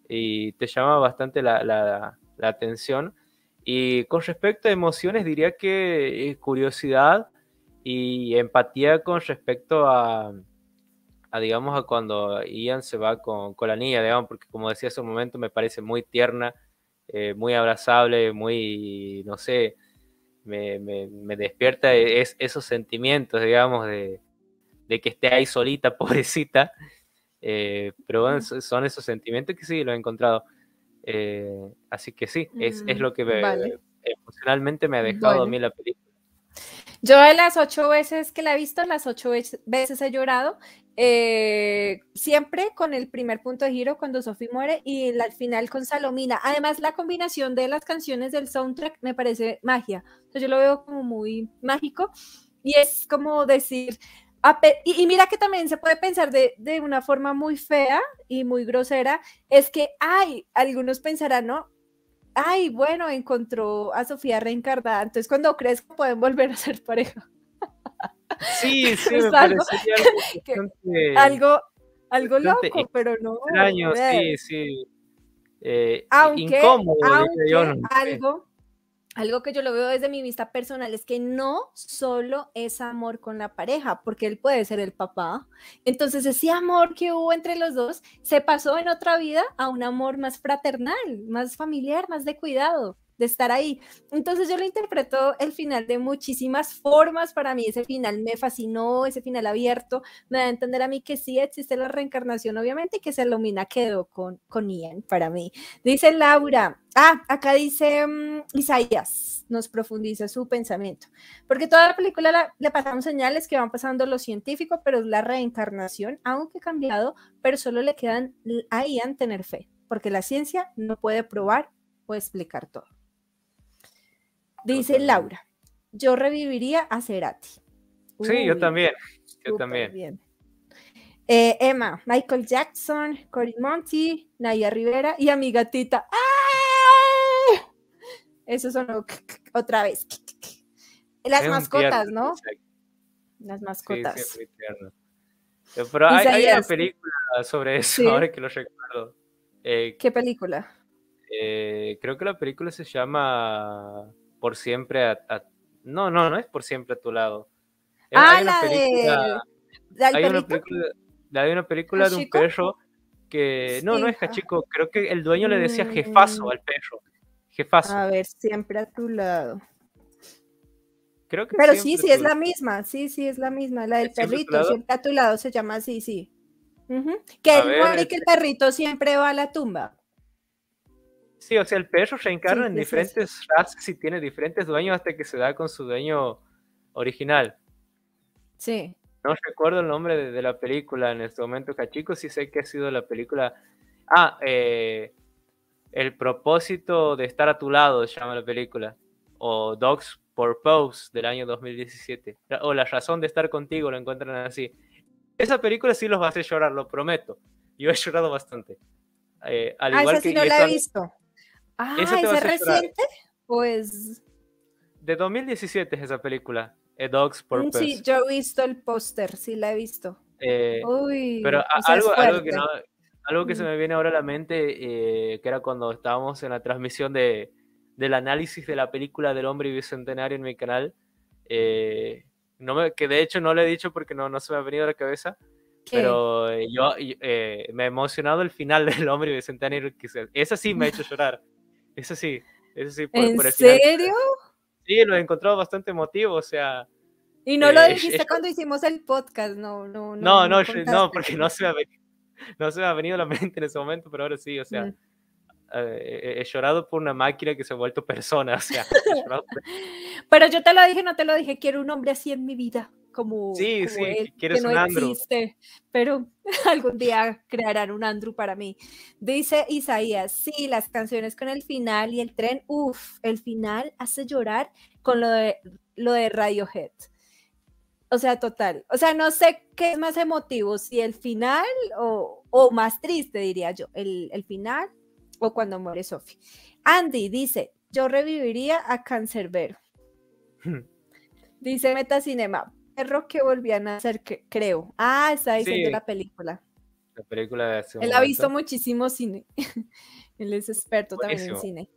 Y te llama bastante la, la, la, atención. Y con respecto a emociones, diría que eh, curiosidad y empatía con respecto a, a, digamos, a cuando Ian se va con, con, la niña, digamos, porque como decía hace un momento, me parece muy tierna, eh, muy abrazable, muy, no sé, me, me, me despierta es, esos sentimientos, digamos, de, de que esté ahí solita, [laughs] pobrecita. Eh, pero bueno, son esos sentimientos que sí lo he encontrado. Eh, así que sí, es, es lo que emocionalmente me ha dejado a mí la película.
Yo de las ocho veces que la he visto, las ocho veces he llorado, eh, siempre con el primer punto de giro cuando Sophie muere y al final con Salomina. Además, la combinación de las canciones del soundtrack me parece magia. yo lo veo como muy mágico y es como decir, y, mira que también se puede pensar de, de, una forma muy fea y muy grosera, es que, ay, algunos pensarán, ¿no? Ay, bueno, encontró a Sofía reencarnada, entonces cuando crees que pueden volver a ser pareja.
Sí, [laughs] sí, me algo,
algo, algo loco, pero no.
Extraño, sí, sí. Eh,
aunque, aunque algo algo que yo lo veo desde mi vista personal es que no solo es amor con la pareja, porque él puede ser el papá. Entonces ese amor que hubo entre los dos se pasó en otra vida a un amor más fraternal, más familiar, más de cuidado de estar ahí. Entonces yo lo interpreto el final de muchísimas formas. Para mí ese final me fascinó, ese final abierto, me da a entender a mí que sí existe la reencarnación, obviamente, y que Salomina quedó con, con Ian para mí. Dice Laura, ah, acá dice mm, Isaías, nos profundiza su pensamiento, porque toda la película le pasamos señales que van pasando lo científico, pero es la reencarnación, aunque cambiado, pero solo le quedan a Ian tener fe, porque la ciencia no puede probar o explicar todo. Dice Laura, yo reviviría a Cerati.
Sí, yo también. Yo también.
Eh, Emma, Michael Jackson, Cory Monty, Naya Rivera y a mi gatita. ¡Ah! Eso sonó otra vez. Las mascotas, ¿no? Las mascotas. Sí,
Pero hay, una película sobre eso, [laughs] ahora que lo recuerdo.
Eh, ¿Qué película?
Eh, creo que la película se llama por siempre a, no, no, no es por siempre a tu lado.
Eh, ah, la película, de...
hay, una película, hay una película de un perro que no, no es Hachiko, creo que el dueño le decía jefazo mm. al perro. Jefazo.
A ver, siempre a tu lado.
Creo que
Pero sí, sí, es la misma. Sí, sí, es la misma. La del perrito, siempre a tu lado se llama así, sí. Que, el, que el perrito siempre va a la tumba.
Sí, o sea, el perro reencarna en diferentes razas y tiene diferentes dueños hasta que se da con su dueño original.
Sí.
No recuerdo el nombre de, la película en este momento, Cachico, sí sé que ha sido la película... Ah, eh, El propósito de estar a tu lado se llama la película. O Dogs Purpose del año 2017. O La razón de estar contigo, lo encuentran así. Esa película sí los va a hacer llorar, lo prometo. Yo he llorado bastante.
Eh, al ah, igual esa sí que no la he visto. Ah, ¿es reciente? Pues.
De 2017 es esa película. A Dog's mm, Purpose.
Sí, yo he visto el póster, sí la he visto.
Eh, Uy, pero algo, algo, que algo que se mm. me viene ahora a la mente, eh, que era cuando estábamos en la transmisión de, del análisis de la película del hombre bicentenario en mi canal, Eh, no me, que de hecho no le he dicho porque no, no se me ha venido a la cabeza. Pero yo eh, me ha emocionado el final [laughs] del hombre bicentenario. Esa sí me ha hecho llorar. Eso sí, eso sí.
Por, ¿En serio?
Sí, lo he encontrado bastante emotivo, o sea.
Y no lo eh, dijiste [laughs] cuando hicimos el podcast, no, no,
no. No, no, porque no se, me ha venido, no se me ha venido a la mente en ese momento, pero ahora sí, o sea. Mm. Eh, he llorado por una máquina que se ha vuelto persona, o sea. [laughs]
pero yo te lo dije, no te lo dije, quiero un hombre así en mi vida como,
sí, sí,
él, que no
un Andrew.
existe, pero [laughs] algún día crearán un Andrew para mí. Dice Isaías, sí, las canciones con el final y el tren, uff, el final hace llorar con lo de, lo de Radiohead. O sea, total. O sea, no sé qué es más emotivo, si el final o, o más triste, diría yo, el, el final o cuando muere Sophie. Andy dice, yo reviviría a Cancerbero. Dice Metacinema, perro que volvían a hacer, creo. Ah, está diciendo la película.
La película de
Él ha visto muchísimo cine. [laughs] Él es experto también en cine.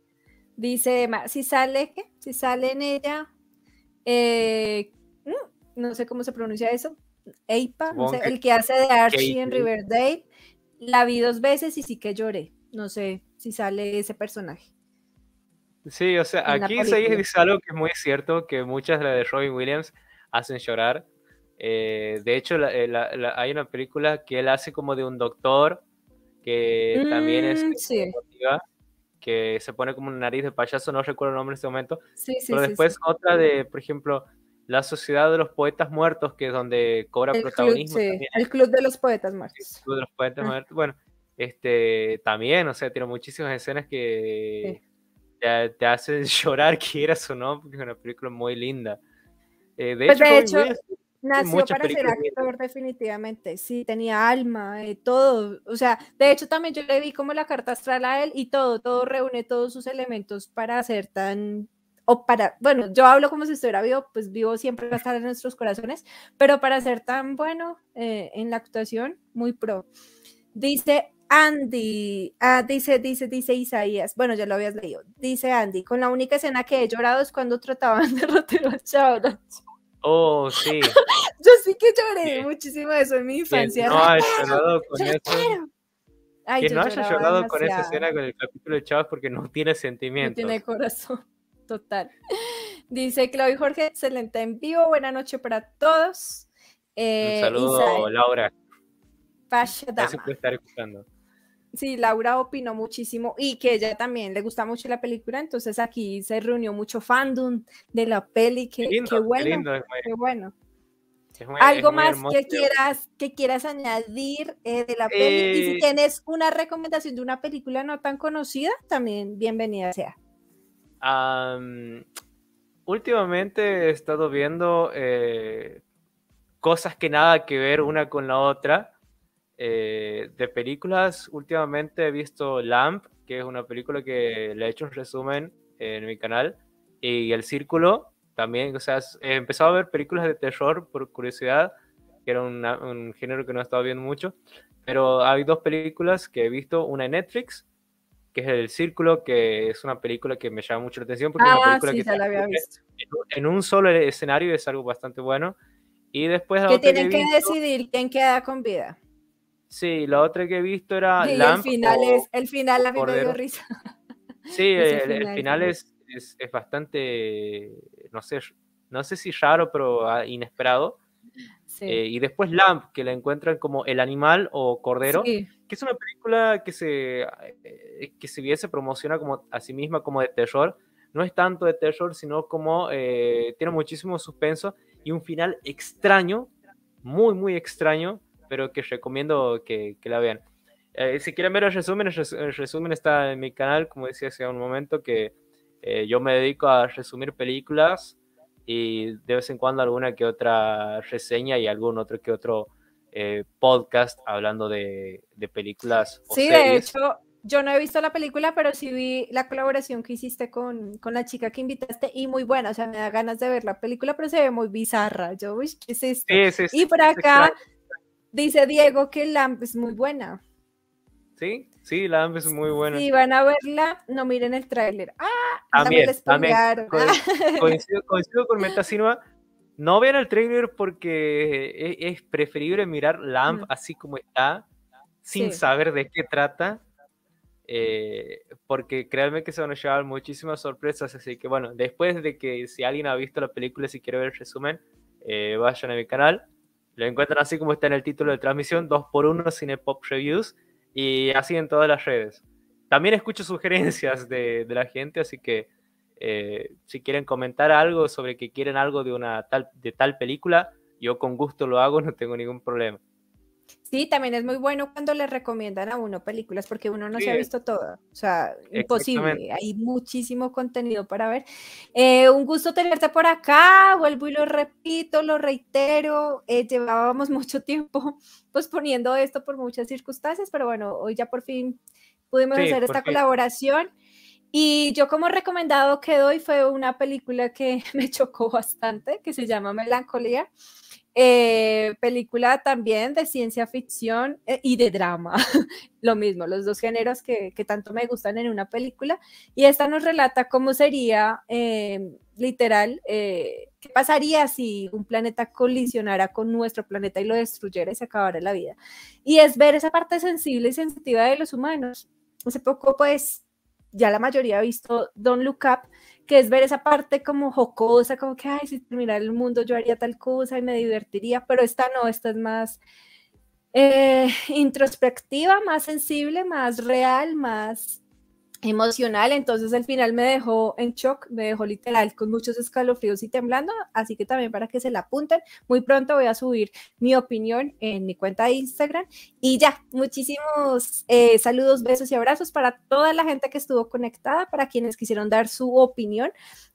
Dice, si sale, ¿qué? Si sale en ella, eh, mm, no sé cómo se pronuncia eso, Eipa, no sé, el que hace de Archie en Riverdale, la vi dos veces y sí que lloré. No sé si sale ese personaje.
Sí, o sea, aquí se dice algo que es muy cierto, que muchas de las de Robin Williams hacen llorar. Eh, de hecho, eh, hay una película que él hace como de un doctor que también es
mm,
que se pone como una nariz de payaso, no recuerdo el nombre en este momento. pero después otra de, por ejemplo, La Sociedad de los Poetas Muertos, que es donde cobra protagonismo.
el Club de los Poetas Muertos.
El Club de los Poetas ah. Muertos. Bueno, este, también, o sea, tiene muchísimas escenas que te, te, hacen [laughs] llorar, quieras o no, porque es una película muy linda.
Eh, de pues, hecho, nació para ser actor definitivamente, sí, tenía alma, eh, todo, o sea, de hecho también yo le vi como la carta astral a él y todo, todo reúne todos sus elementos para ser tan, o para, bueno, yo hablo como si estuviera vivo, pues vivo siempre va a estar en nuestros corazones, pero para ser tan bueno eh, en la actuación, muy pro. Dice Andy, ah, dice, dice, dice Isaías, bueno, ya lo habías leído, dice Andy, con la única escena que he llorado es cuando trataban de rotar a Chávez.
Oh, sí. [laughs]
Yo sí que lloré muchísimo eso en mi infancia.
no haya llorado con eso. que no haya llorado con esa escena con el capítulo de Chavos porque no tiene sentimientos.
No tiene corazón. [laughs] Total. Dice Claudio Jorge, excelente en vivo. Buenas noches para todos.
Eh, Un saludo, Laura. Gracias por estar escuchando.
Sí, Laura opinó muchísimo y que ella también le gusta mucho la película, entonces aquí se reunió mucho fandom de la peli, que, qué, bueno, qué, bueno. Algo más que quieras, que quieras añadir eh, de la peli y si eh, tienes una recomendación de una película no tan conocida, también bienvenida sea.
últimamente he estado viendo eh, cosas que nada que ver una con la otra. Eh, de películas, últimamente he visto Lamp, que es una película que le he hecho un resumen en mi canal, y El Círculo, también, o sea, he empezado a ver películas de terror por curiosidad, que era un género que no he estado viendo mucho, pero hay dos películas que he visto, una en Netflix, que es El Círculo, que es una película que me llama mucho la atención, porque es una
ah,
película
que la había visto.
En, un solo escenario es algo bastante bueno. Y después...
Que tienen que decidir quién queda con vida.
Sí, la otra que he visto era
sí, el final es, el final a mí me dio risa. [laughs]
Sí, el, final, es, es, es, no sé, no sé si raro, pero ah, inesperado. Sí. Eh, y después Lamp, que la encuentran como El Animal o Cordero, que es una película que se, eh, que si bien se promociona como a sí misma como de terror, no es tanto de terror, sino como eh, tiene muchísimo suspenso y un final extraño, muy, muy extraño, pero que recomiendo que, que la vean. Eh, si quieren ver el resumen, el, resumen está en mi canal, como decía hace un momento, que eh, yo me dedico a resumir películas y de vez en cuando alguna que otra reseña y algún otro que otro eh, podcast hablando de, de películas.
O sí, de hecho, yo no he visto la película, pero sí vi la colaboración que hiciste con, con, la chica que invitaste y muy buena, o sea, me da ganas de ver la película, pero se ve muy bizarra. Yo, uy, ¿qué es esto? y por acá Dice Diego que Lamp es muy buena.
Sí, sí, Lamp es muy buena.
Si van a verla, no miren el tráiler. Ah,
también, también. Coincido, coincido, con no vean el trailer porque e, es, preferible mirar Lamp así como está, sin saber de qué trata. Eh, porque créanme que se van a llevar muchísimas sorpresas. Así que bueno, después de que si alguien ha visto la película, si quiere ver el resumen, eh, vayan a mi canal. Lo encuentran así como está en el título de transmisión, 2x1 Cinepop Reviews, y así en todas las redes. También escucho sugerencias de, de la gente, así que eh, si quieren comentar algo sobre que quieren algo de una tal, de tal película, yo con gusto lo hago, [laughs] no tengo ningún problema.
Sí, también es muy bueno cuando le recomiendan a uno películas porque uno no se ha visto todo. O sea, imposible. Hay muchísimo contenido para ver. Eh, un gusto tenerte por acá. Vuelvo y lo repito, lo reitero. Eh, llevábamos [laughs] mucho tiempo posponiendo esto por muchas circunstancias, pero bueno, hoy ya por fin pudimos hacer esta colaboración. Y yo como recomendado que doy fue una película que [laughs] me chocó bastante, que se llama Melancolía. Eh, película también de ciencia ficción eh, y de drama, [laughs] lo mismo, los dos géneros que, tanto me gustan en una película. Y esta nos relata cómo sería em, literal, eh, qué pasaría si un planeta colisionara con nuestro planeta y lo destruyera y se acabara la vida. Y es ver esa parte sensible y sensitiva de los humanos. Hace poco, pues, ya la mayoría ha visto Don't Look Up, que es ver esa parte como jocosa, como que, ay, si terminara el mundo yo haría tal cosa y me divertiría, pero esta no, esta es más eh, introspectiva, más sensible, más real, más emocional, entonces al final me dejó en shock, me dejó literal con muchos escalofríos y temblando, así que también para que se la apunten, muy pronto voy a subir mi opinión en mi cuenta de Instagram. Y ya, muchísimos eh, saludos, besos y abrazos para toda la gente que estuvo conectada, para quienes quisieron dar su opinión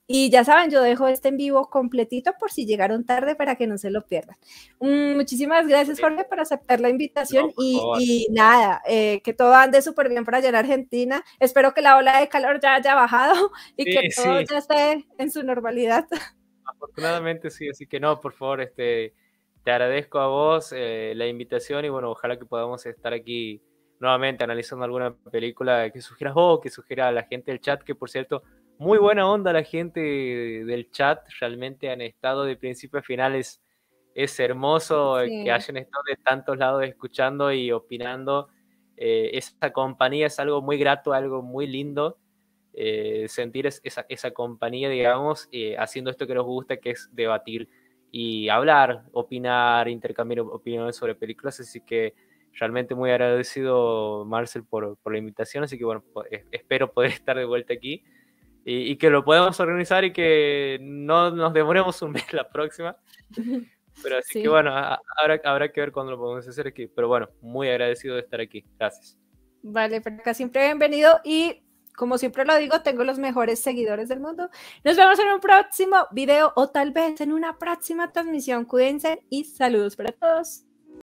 y ya saben, yo dejo este en vivo completito por si llegaron tarde para que no se lo pierdan. Mm, muchísimas gracias, Jorge, por aceptar la invitación y, nada, eh, que todo ande súper bien por allá en Argentina. Espero que la ola de calor ya haya bajado y que todo ya esté en su normalidad.
Afortunadamente sí, así que no, por favor, este, te agradezco a vos eh, la invitación y bueno, ojalá que podamos estar aquí nuevamente analizando alguna película que sugieras vos, que sugiera a la gente del chat, que por cierto muy buena onda la gente del chat, realmente han estado de principio a final, es, hermoso que hayan estado de tantos lados escuchando y opinando. Eh, esa compañía es algo muy grato, algo muy lindo. Eh, sentir esa, esa, compañía, digamos, eh, haciendo esto que nos gusta, que es debatir y hablar, opinar, intercambiar opiniones sobre películas. Así que realmente muy agradecido, Marcel, por, por la invitación. Así que bueno, espero poder estar de vuelta aquí y, que lo podamos organizar y que no nos demoremos un mes la próxima. Pero así que bueno, habrá, habrá que ver cuándo lo podemos hacer aquí. Pero bueno, muy agradecido de estar aquí. Gracias.
Vale, pero acá siempre bienvenido y como siempre lo digo, tengo los mejores seguidores del mundo. Nos vemos en un próximo video o tal vez en una próxima transmisión. Cuídense y saludos para todos.